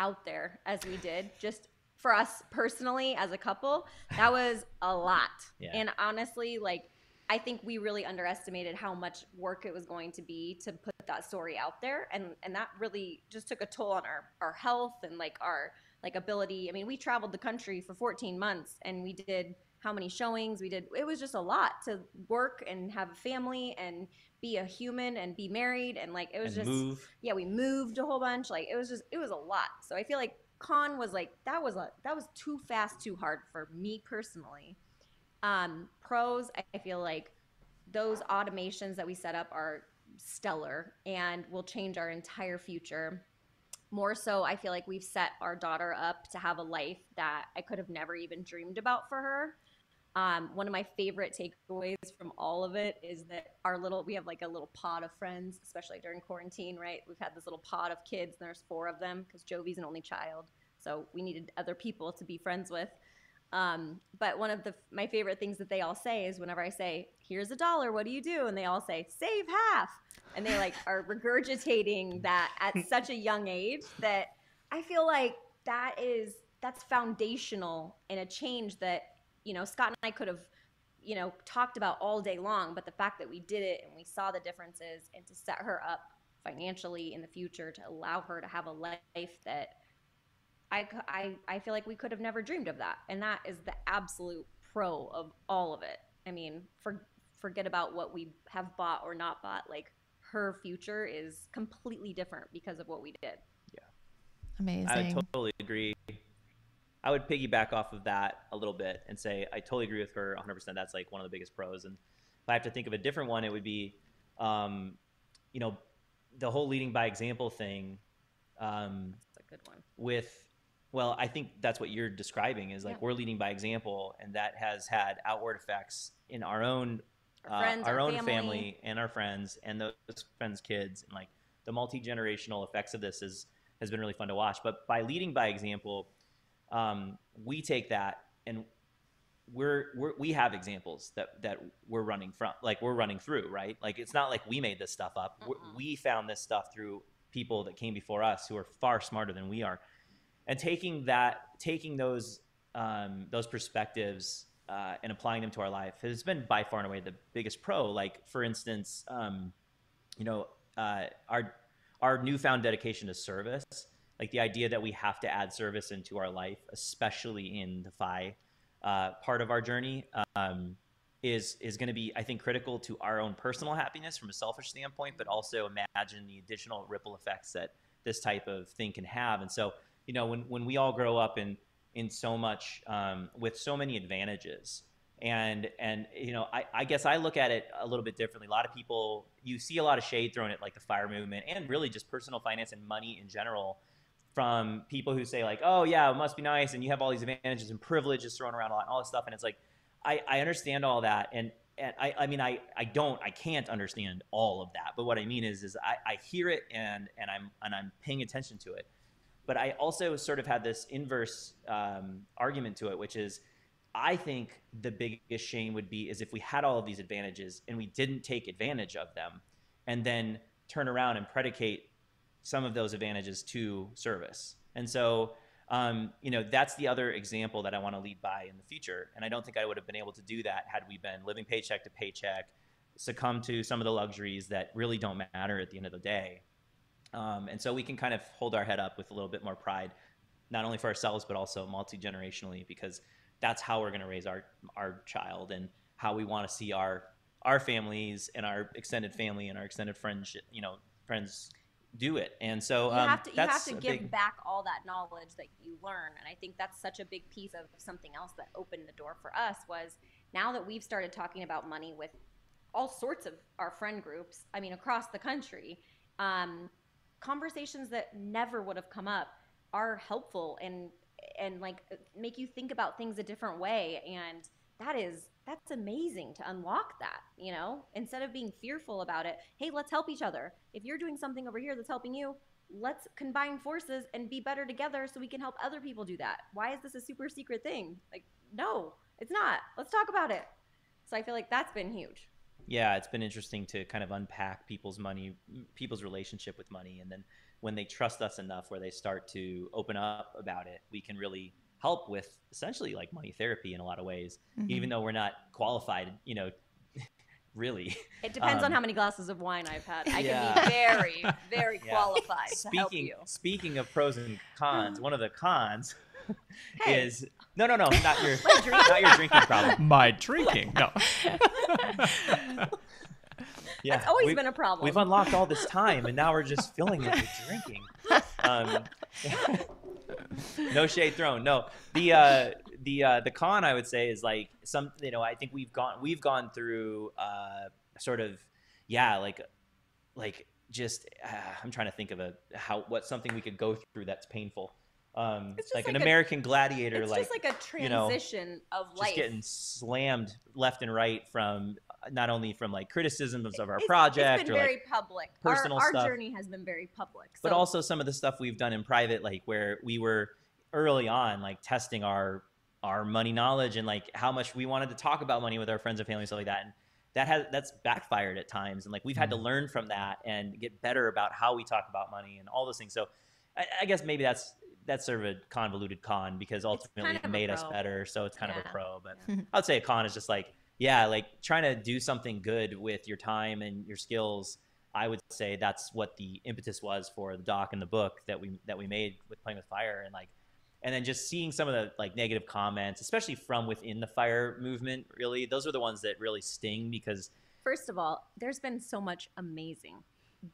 out there as we did. Just for us personally as a couple, that was a lot. Yeah. And honestly, like I think we really underestimated how much work it was going to be to put that story out there and and that really just took a toll on our our health and like our like ability. I mean, we traveled the country for 14 months and we did how many showings we did. It was just a lot to work and have a family and be a human and be married and like it was and just move. yeah, we moved a whole bunch. Like it was just it was a lot. So I feel like con was like that was a that was too fast, too hard for me personally. Um, pros, I- feel like those automations that we set up are stellar and will change our entire future. More so, I feel like we've set our daughter up to have a life that I could have never even dreamed about for her. Um, one of my favorite takeaways from all of it is that our little, we have like a little pod of friends, especially during quarantine, right? We've had this little pod of kids, and there's four of them because Jovi's an only child. So we needed other people to be friends with. Um, but one of the my favorite things that they all say is whenever I say, "Here's a dollar, what do you do?" and they all say, "Save half," and they like are regurgitating that at such a young age that I feel like that is that's foundational in a change that you know Scott and I could have you know talked about all day long, but the fact that we did it and we saw the differences and to set her up financially in the future to allow her to have a life that I, c- I, I feel like we could have never dreamed of that. And that is the absolute pro of all of it. I mean, for, forget about what we have bought or not bought. Like, her future is completely different because of what we did. Yeah. Amazing. I totally agree. I would piggyback off of that a little bit and say I totally agree with her 100%. That's like one of the biggest pros. And if I have to think of a different one, it would be, um, you know, the whole leading by example thing um, It's a good one. with, well, I think that's what you're describing is like Yeah. we're leading by example, and that has had outward effects in our own Our uh, friends, our our own family. family and our friends and those friends' kids, and like the multi generational effects of this is has been really fun to watch. But by leading by example, um, we take that and we're, we're we have examples that that we're running from, like we're running through, right? Like it's not like we made this stuff up. Mm-mm. we found this stuff through people that came before us who are far smarter than we are, and taking that, taking those um, those perspectives uh, and applying them to our life has been by far and away the biggest pro. Like for instance, um, you know, uh, our our newfound dedication to service, like the idea that we have to add service into our life, especially in the FI uh, part of our journey, um, is is going to be, I think, critical to our own personal happiness from a selfish standpoint, but also imagine the additional ripple effects that this type of thing can have. And so, you know, when when we all grow up in in so much um, with so many advantages and and you know I, I guess i look at it a little bit differently. A lot of people you see a lot of shade thrown at like the fire movement and really just personal finance and money in general from people who say like oh yeah it must be nice and you have all these advantages and privileges thrown around a lot and all this stuff. And it's like i, I understand all that and and I, I mean I, I don't I can't understand all of that. But what I mean is is I, I hear it and and I'm and I'm paying attention to it but I also sort of had this inverse um, argument to it which is I think the biggest shame would be is if we had all of these advantages and we didn't take advantage of them, and then turn around and predicate some of those advantages to service. And so, um, you know, that's the other example that I want to lead by in the future. And I don't think I would have been able to do that had we been living paycheck to paycheck, succumb to some of the luxuries that really don't matter at the end of the day. Um, and so we can kind of hold our head up with a little bit more pride, not only for ourselves but also multi generationally, because that's how we're going to raise our our child and how we want to see our our families and our extended family and our extended friends, you know, friends do it. And so you um, have to you have to give big- back all that knowledge that you learn and i think that's such a big piece of something else that opened the door for us was now that we've started talking about money with all sorts of our friend groups i mean across the country um, conversations that never would have come up are helpful and and like make you think about things a different way. And that is that's amazing to unlock that you know instead of being fearful about it. Hey let's help each other. If you're doing something over here that's helping you let's combine forces and be better together so we can help other people do that. Why is this a super secret thing? Like no it's not. Let's talk about it. So i feel like that's been huge yeah, it's been interesting to kind of unpack people's money, people's relationship with money, and then when they trust us enough, where they start to open up about it, we can really help with essentially like money therapy in a lot of ways, Mm-hmm. even though we're not qualified, you know, really. it depends Um, on how many glasses of wine i've had i Yeah. can be very very Yeah. qualified to help Speaking you speaking of pros and cons, one of the cons Hey. is no, no, no, not your not your drinking problem. My drinking. No. Yeah, That's always been a problem. We've unlocked all this time, and now we're just filling it with drinking. Um, no shade thrown. No, the uh, the uh, the con I would say is like some. You know, I think we've gone we've gone through uh, sort of yeah, like like just uh, I'm trying to think of a how what something we could go through that's painful. Um, It's just like, an like a- American Gladiator, it's like just like a you know, transition of just getting slammed left and right from not only from like criticisms of our It's- project It's been or like very public. personal our, our stuff. journey has been very public. but also some of the stuff we've done in private like where we were early on like testing our our money knowledge and like how much we wanted to talk about money with our friends and family and stuff like that and that has that's backfired at times and like we've had to learn from that and get better about how we talk about money and all those things so i, I guess maybe that's that's sort of a convoluted con because ultimately kind it of a made us better so it's kind of a pro but Yeah. i'd say a con is just like yeah like trying to do something good with your time and your skills I would say that's what the impetus was for the doc and the book that we that we made with playing with fire and like and then just seeing some of the like negative comments especially from within the fire movement really those are the ones that really sting because First of all, there's been so much amazing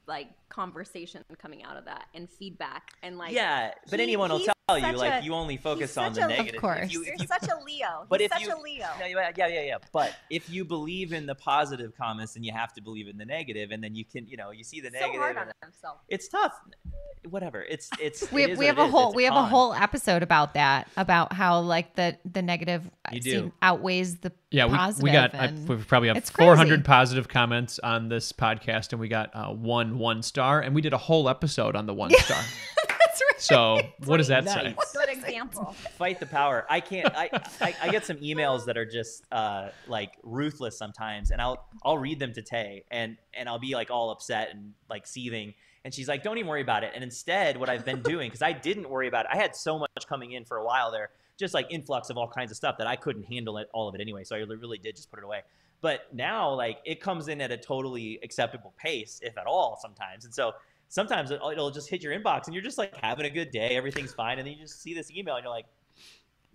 like conversation coming out of that and feedback and like yeah but he- anyone will he's tell you like a- you only focus on the a- Of negative If course. you- if you're such a Leo. But He's if such you- a Leo. Yeah, yeah, yeah, yeah. But if you believe in the positive comments, then you have to believe in the negative, and then you can, you know, you see the negative. so negative. hard on himself. it's tough. Whatever. It's it's. we it have, we have a is. whole It's we have a whole episode about that about how like the the negative You seem- outweighs the Yeah, we, positive we got I, and we probably have 400 crazy. positive comments on this podcast, and we got uh, one one star, and we did a whole episode on the one star. That's right So what does that say? Nice. Good example. fight the power. I can't. I, I I get some emails that are just uh like ruthless sometimes, and I'll I'll read them to Tay, and and I'll be like all upset and like seething, and she's like, "Don't even worry about it." And instead, what I've been doing because I didn't worry about it, I had so much coming in for a while there, just like influx of all kinds of stuff that I couldn't handle it all of it anyway. So I really did just put it away. But now, like, it comes in at a totally acceptable pace, if at all, sometimes. And so sometimes it'll, it'll just hit your inbox, and you're just like having a good day, everything's fine, and then you just see this email, and you're like,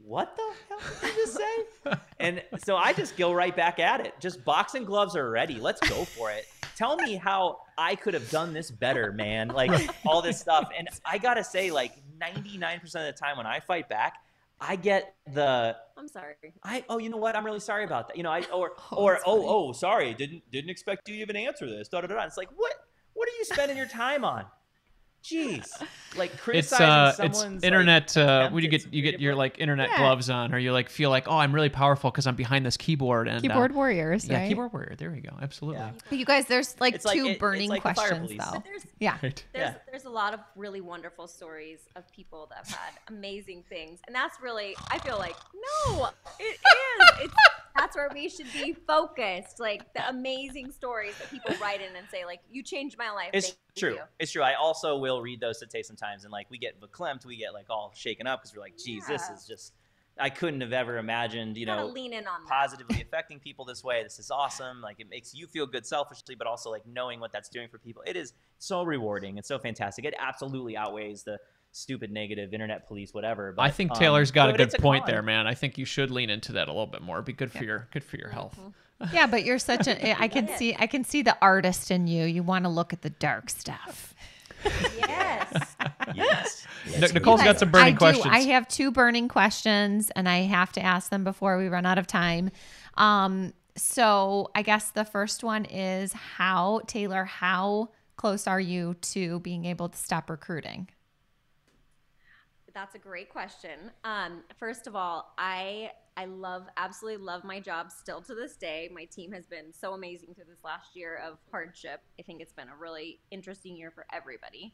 what the hell did you just say? and so I just go right back at it. Just boxing gloves are ready. Let's go for it. Tell me how I could have done this better, man. Like all this stuff. And I got to say, like 99% of the time when I fight back, I get the I'm sorry. I oh you know what I'm really sorry about that you know I or Oh, or that's oh funny. oh sorry didn't didn't expect you to even answer this da da da da. It's like what what are you spending your time on? Jeez, like It's criticizing uh, someone's it's like, internet. uh, when you get you get your like internet Yeah. gloves on, or you like feel like, oh, I'm really powerful because I'm behind this keyboard and uh, Keyboard warriors, yeah, right? keyboard warrior. There we go. Absolutely. Yeah. But you guys, there's like It's like- two it- burning like questions though. There's Yeah. Right. there's Yeah. there's a lot of really wonderful stories of people that have had amazing things, and that's really I feel like no, it is. It's that's where we should be focused. Like the amazing stories that people write in and say like you changed my life. It's Thank true. you." It's true. I also will read those to Tay sometimes, and like we get verklempt, we get like all shaken up because we're like, geez, this is just. I couldn't have ever imagined, you know, lean in on that. positively affecting people this way. This is awesome. Like it makes you feel good selfishly, but also like knowing what that's doing for people. It is so rewarding. It's so fantastic. It absolutely outweighs the stupid negative internet police, whatever. But, I think um, Taylor's got a good it's point con. there, man. I think you should lean into that a little bit more. Be good for your good for your health. Yeah, but you're such a. I can see. I can see the artist in you. You want to look at the dark stuff. Yes. Yes. Nic- yes Nicole's we got some burning I do. I have two burning questions, and I have to ask them before we run out of time. Um, so I guess the first one is how Taylor, how close are you to being able to stop recruiting? That's a great question. Um, first of all, I I love absolutely love my job still to this day. My team has been so amazing through this last year of hardship. I think it's been a really interesting year for everybody.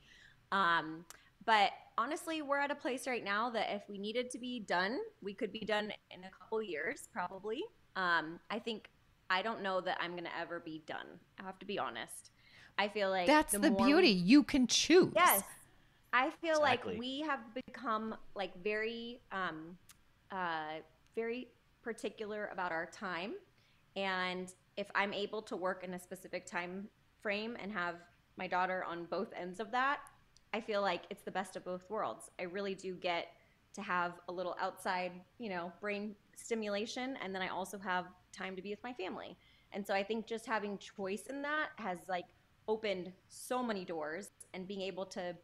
Um, but honestly, we're at a place right now that if we needed to be done, we could be done in a couple years, probably. Um, I think I don't know that I'm gonna ever be done. I have to be honest. I feel like That's the, more we- beauty. You can choose. Yes. I feel Exactly. like we have become like very um uh very particular about our time and if I'm able to work in a specific time frame and have my daughter on both ends of that, I feel like it's the best of both worlds. I really do get to have a little outside, you know, brain stimulation and then I also have time to be with my family. And so I think just having choice in that has like opened so many doors and being able to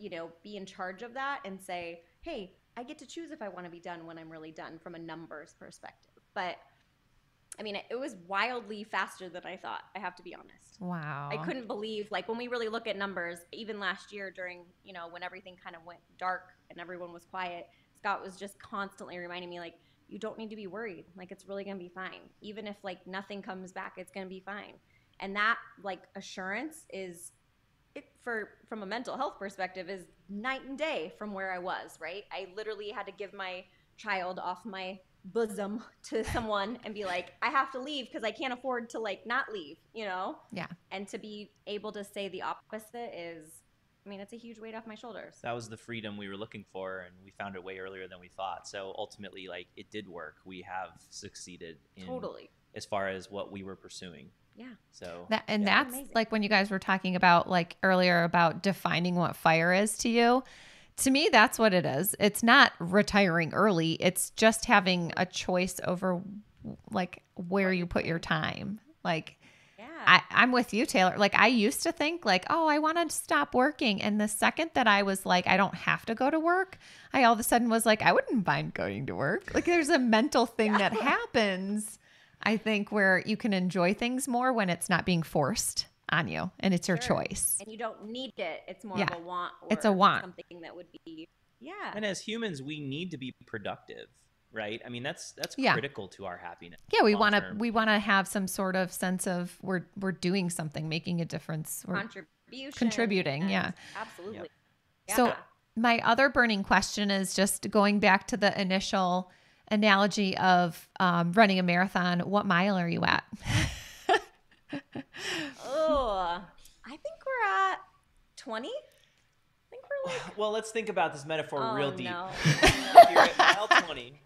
you know be in charge of that and say hey i get to choose if i want to be done when i'm really done from a numbers perspective. But i mean it, was wildly faster than i thought i have to be honest. Wow. i couldn't believe like when we really look at numbers even last year during you know when everything kind of went dark and everyone was quiet scott was just constantly reminding me like you don't need to be worried. Like it's really gonna be fine. Even if like nothing comes back it's gonna be fine. And that like assurance is it for from a mental health perspective is night and day from where I was, right? I literally had to give my child off my bosom to someone and be like, I have to leave because I can't afford to like not leave, you know? Yeah. And to be able to say the opposite is I mean, it's a huge weight off my shoulders. That was the freedom we were looking for, and we found it way earlier than we thought. So ultimately, like it did work. We have succeeded in Totally. as far as what we were pursuing. Yeah. So That and yeah. that's Amazing. like when you guys were talking about like earlier about defining what fire is to you. To me, that's what it is. It's not retiring early. It's just having a choice over like where you put your time. Like Yeah. I, I'm with you, Taylor. Like I used to think like, oh, I want to stop working. And the second that I was like, I don't have to go to work, I all of a sudden was like, I wouldn't mind going to work. Like there's a mental thing that happens, I think, where you can enjoy things more when it's not being forced on you and it's your Sure. choice. and you don't need it. It's more Yeah. of a want or It's a want. something that would be yeah. And as humans, we need to be productive, right? I mean, that's that's Yeah. critical to our happiness. Yeah, we want to we want to have some sort of sense of we're we're doing something, making a difference. We're, contribution Contributing, and- yeah. absolutely So Yeah. my other burning question is just going back to the initial analogy of um, running a marathon. What mile are you at? oh i think we're at 20 i think we're like Well, let's think about this metaphor oh, real deep. no. You're at mile 20.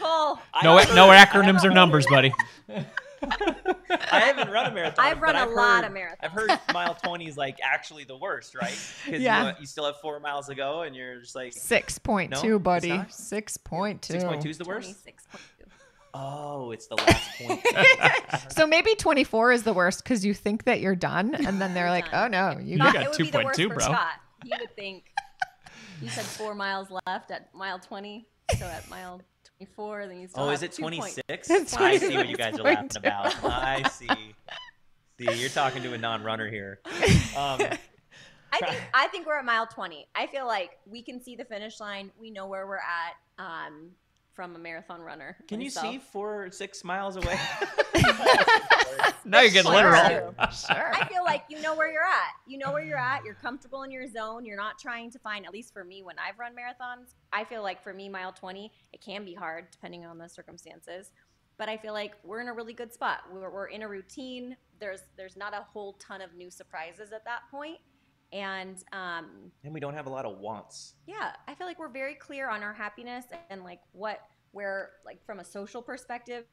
Nicole No, no acronyms or numbers, buddy. I haven't run a marathon. I've run but a lot heard, of marathons. I've heard mile 20 is like actually the worst, right? Because Yeah. you, you still have four miles to go, and you're just like, 6.2, No, buddy. not? Six point two. 6.2 is the worst. 26.2 Oh, it's the last point. So maybe twenty four is the worst because you think that you're done, and then they're like, "Oh no, you You got." got it would be the worst 2.2, bro. Scott. He would think you said four miles left at mile 20 so at mile 24 then you still oh, is it 2 point- 26? It's I see what you guys are laughing 26.2. about. I see. See, you're talking to a non-runner here. Um, I I think I think we're at mile 20. I feel like we can see the finish line. We know where we're at. Um, from a marathon runner. Can you see four or six miles away? Now you're getting Sure. literal. Sure. I feel like you know where you're at. You know where you're at. You're comfortable in your zone. You're not trying to find, at least for me, when I've run marathons, I feel like for me, mile 20, it can be hard depending on the circumstances. But I feel like we're in a really good spot. We're, we're in a routine. There's there's not a whole ton of new surprises at that point. And um, and we don't have a lot of wants. yeah, I feel like we're very clear on our happiness and like what where like from a social perspective,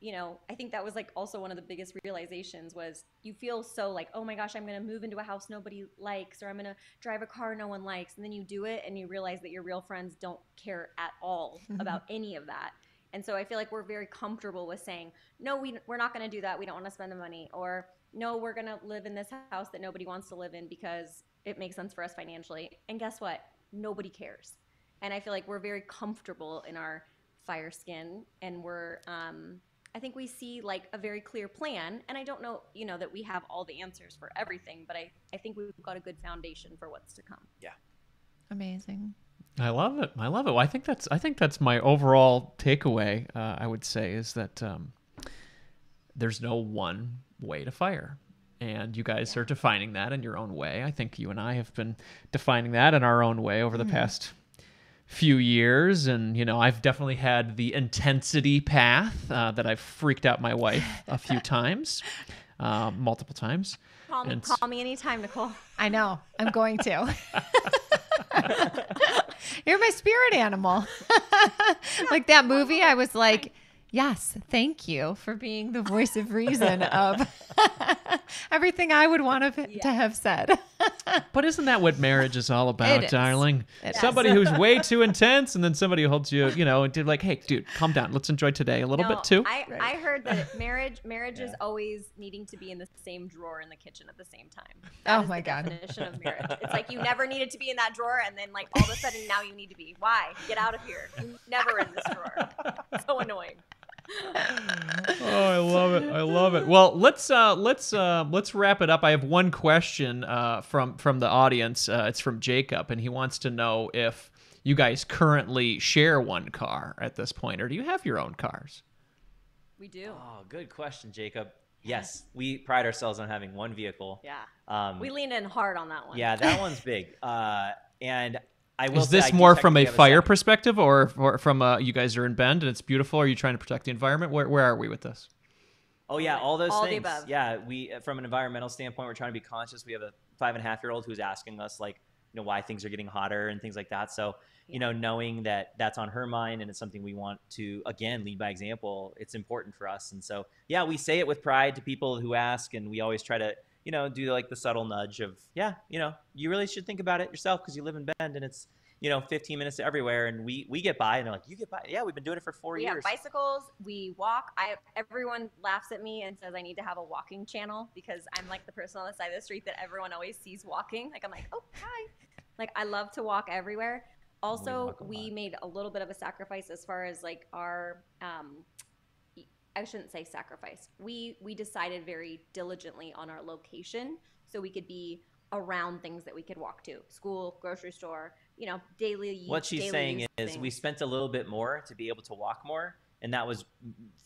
you know, I think that was like also one of the biggest realizations was you feel so like, oh my gosh, I'm gonna move into a house nobody likes, or I'm gonna drive a car no one likes, and then you do it and you realize that your real friends don't care at all about any of that. And so I feel like we're very comfortable with saying, no, we, we're not going to do that. We don't want to spend the money. Or no, we're going to live in this house that nobody wants to live in because it makes sense for us financially. And guess what? Nobody cares. And I feel like we're very comfortable in our fire skin and we're, um, I think we see like a very clear plan. And I don't know, you know, that we have all the answers for everything, but I, I think we've got a good foundation for what's to come. Yeah. Amazing. I love it. I love it. Well, I think that's I think that's my overall takeaway. Uh, I would say is that um, there's no one way to fire, and you guys are defining that in your own way. I think you and I have been defining that in our own way over the past few years, and you know I've definitely had the intensity path uh, that I've freaked out my wife a few times, uh, multiple times. Call me, And- call me anytime, Nicole. I know. I'm going to. You're my spirit animal. like that movie, I was like, yes, thank you for being the voice of reason of everything I would want to, to have said. But isn't that what marriage is all about, is. darling? It is. somebody who's way too intense, and then somebody who holds you, you know, and like, hey, dude, calm down. Let's enjoy today a little No, bit too. I, Right. I heard that marriage marriage is always needing to be in the same drawer in the kitchen at the same time. Oh That is my the God. Definition of marriage. It's like you never needed to be in that drawer, and then like all of a sudden now you need to be. Why? Get out of here. You're never in this drawer. So annoying. oh, I love it. I love it. Well, let's uh, let's uh, let's wrap it up. I have one question uh, from from the audience. Uh, it's from Jacob, and he wants to know if you guys currently share one car at this point, or do you have your own cars? We do. Oh, good question, Jacob. Yes, we pride ourselves on having one vehicle. Yeah. Um, We leaned in hard on that one. yeah, that one's big. Uh, and I will Is say I this more from a fire second. perspective, or, or from uh, you guys are in Bend and it's beautiful? Are you trying to protect the environment? Where where are we with this? Oh yeah, all those All the things. above. Yeah, we from an environmental standpoint, we're trying to be conscious. We have a five and a half year old who's asking us like, you know, why things are getting hotter and things like that. So, you know, knowing that that's on her mind and it's something we want to again lead by example, it's important for us. And so, yeah, we say it with pride to people who ask, and we always try to, you know, do like the subtle nudge of, yeah, you know, you really should think about it yourself because you live in Bend and it's, you know, 15 minutes to everywhere, and we we get by, and they're like, you get by, yeah, we've been doing it for four We years. have bicycles. We walk. I everyone laughs at me and says I need to have a walking channel because I'm like the person on the side of the street that everyone always sees walking. Like I'm like, oh hi. Like I love to walk everywhere. Also, walk we made a little bit of a sacrifice as far as like our um I shouldn't say sacrifice. We we decided very diligently on our location so we could be around things that we could walk to. School, grocery store, you know, daily what she's daily saying is we spent a little bit more to be able to walk more and that was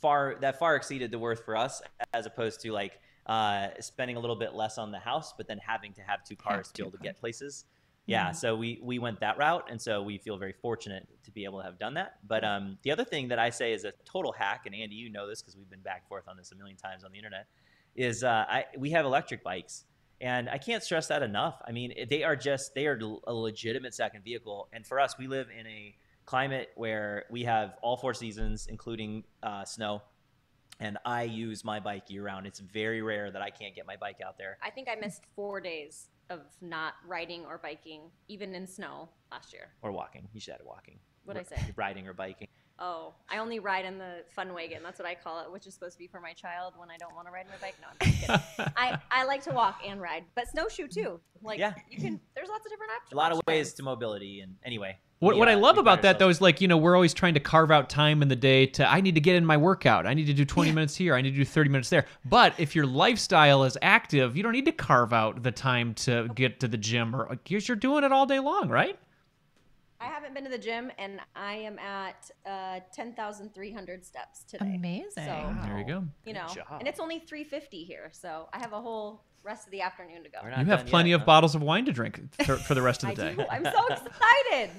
far that far exceeded the worth for us as opposed to like uh, spending a little bit less on the house but then having to have two cars to be able to get places yeah so we we went that route and so we feel very fortunate to be able to have done that but um, the other thing that i say is a total hack and andy you know this because we've been back and forth on this a million times on the internet is uh, I, we have electric bikes and I can't stress that enough. I mean, they are just they are a legitimate second vehicle. And for us, we live in a climate where we have all four seasons, including uh, snow. And I use my bike year round. It's very rare that I can't get my bike out there. I think I missed four days of not riding or biking, even in snow last year. Or walking. You should add walking. What'd I R- say? Riding or biking. Oh, I only ride in the fun wagon. That's what I call it, which is supposed to be for my child when I don't want to ride my bike. No, I'm just kidding. I, I like to walk and ride, but snowshoe too. Like Yeah. you can. There's lots of different options. A lot of ways to mobility. And anyway, What, what I love about that though is like you know we're always trying to carve out time in the day to I need to get in my workout I need to do 20 minutes here I need to do 30 minutes there but if your lifestyle is active you don't need to carve out the time to get to the gym or because you're doing it all day long right I haven't been to the gym, and I am at uh, ten thousand three hundred steps today. Amazing. So there you go you know, job. and it's only three fifty here, so I have a whole rest of the afternoon to go. We're you have plenty yet, of huh? bottles of wine to drink for, for the rest of I the day do. I'm so excited.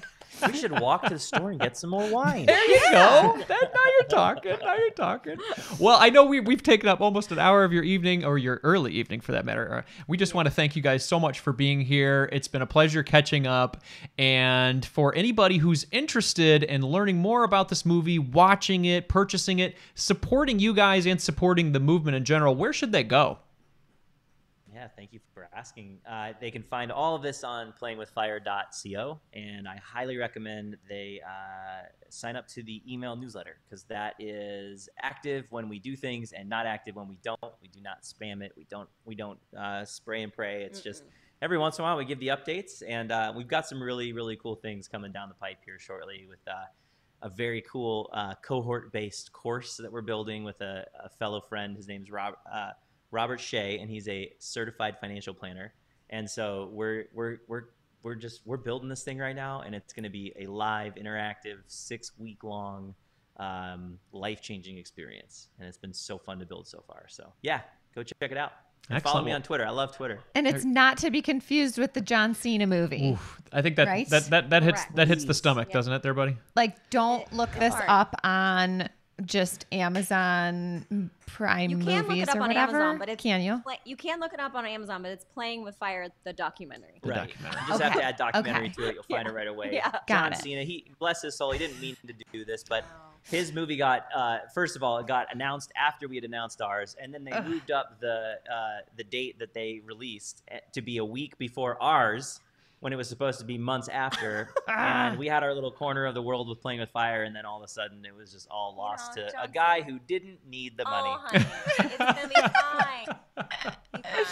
We should walk to the store and get some more wine. There you go. That, now you're talking. Now you're talking. Well, I know we, we've taken up almost an hour of your evening, or your early evening for that matter. We just want to thank you guys so much for being here. It's been a pleasure catching up. And for anybody who's interested in learning more about this movie, watching it, purchasing it, supporting you guys, and supporting the movement in general, where should they go? Yeah, thank you for asking. Uh, they can find all of this on playingwithfire.co, and I highly recommend they uh, sign up to the email newsletter because that is active when we do things and not active when we don't. We do not spam it. We don't. We don't uh, spray and pray. It's just every once in a while we give the updates, and uh, we've got some really really cool things coming down the pipe here shortly with. Uh, a very cool uh, cohort-based course that we're building with a, a fellow friend. His name's Rob, uh, Robert Shea, and he's a certified financial planner. And so we're we're we're we're just we're building this thing right now, and it's going to be a live, interactive, six week long, um, life changing experience. And it's been so fun to build so far. So yeah, go check it out. And follow me on Twitter. I love Twitter. And it's not to be confused with the John Cena movie. Oof, I think that Right? that, that, that hits Correct. that hits the stomach, Yeah. doesn't it, there, buddy? Like, don't look this up on just Amazon Prime You can look movies it up or on whatever. Amazon, but it's can you? Play, you can look it up on Amazon, but it's Playing with Fire, the documentary. The right. documentary. You just have to add documentary Okay. to it. You'll find it right away. Yeah. Got John it. Cena, he bless his soul, he didn't mean to do this, but his movie got uh, first of all, it got announced after we had announced ours, and then they Ugh. moved up the uh, the date that they released eh, to be a week before ours. When it was supposed to be months after, and ah. we had our little corner of the world with playing with fire, and then all of a sudden it was just all lost know, to a guy who didn't need the money. Oh, honey, it's gonna be fine.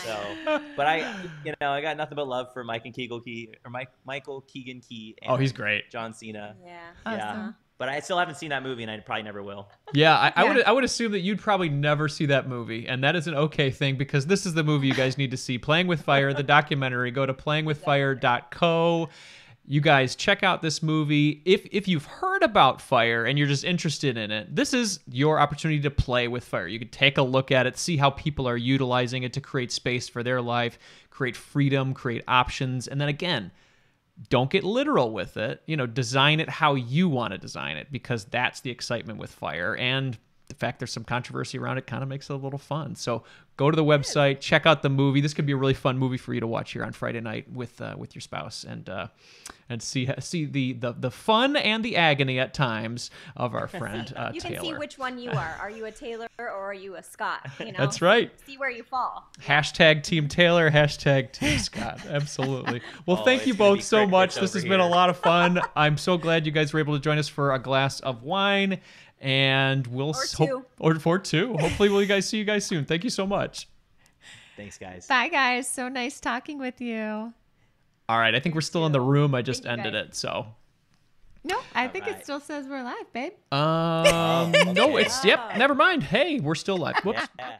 So, but I, you know, I got nothing but love for Mike and Keegan Key or Mike Michael Keegan Key. And Oh, he's great. John Cena. yeah. Yeah, Awesome. But I still haven't seen that movie, and I probably never will. Yeah, I, I Yeah. would I would assume that you'd probably never see that movie, and that is an okay thing because this is the movie you guys need to see. Playing with Fire, the documentary. Go to playingwithfire.co. You guys check out this movie. If if you've heard about fire and you're just interested in it, this is your opportunity to play with fire. You can take a look at it, see how people are utilizing it to create space for their life, create freedom, create options, and then again, don't get literal with it. You know, design it how you want to design it because that's the excitement with fire. And the fact there's some controversy around it kind of makes it a little fun. So go to the website, check out the movie. This could be a really fun movie for you to watch here on Friday night with uh, with your spouse and uh, and see see the, the the fun and the agony at times of our friend uh, You Taylor. can see which one you are. Are you a Taylor or are you a Scott? You know. That's right. See where you fall. Hashtag Team Taylor, hashtag Team Scott. Absolutely. Well, Oh, thank you both so much. This over has been a lot of fun. I'm so glad you guys were able to join us for a glass of wine. And we'll Or s- hope- two. or for two. Hopefully, we'll you guys see you guys soon. Thank you so much. Thanks, guys. Bye, guys. So nice talking with you. All right, I think we're still in the room. I just Thank ended it. So, No, I think right. it still says we're live, babe. um, no, it's yep. Never mind. Hey, we're still live. Whoops. Yeah.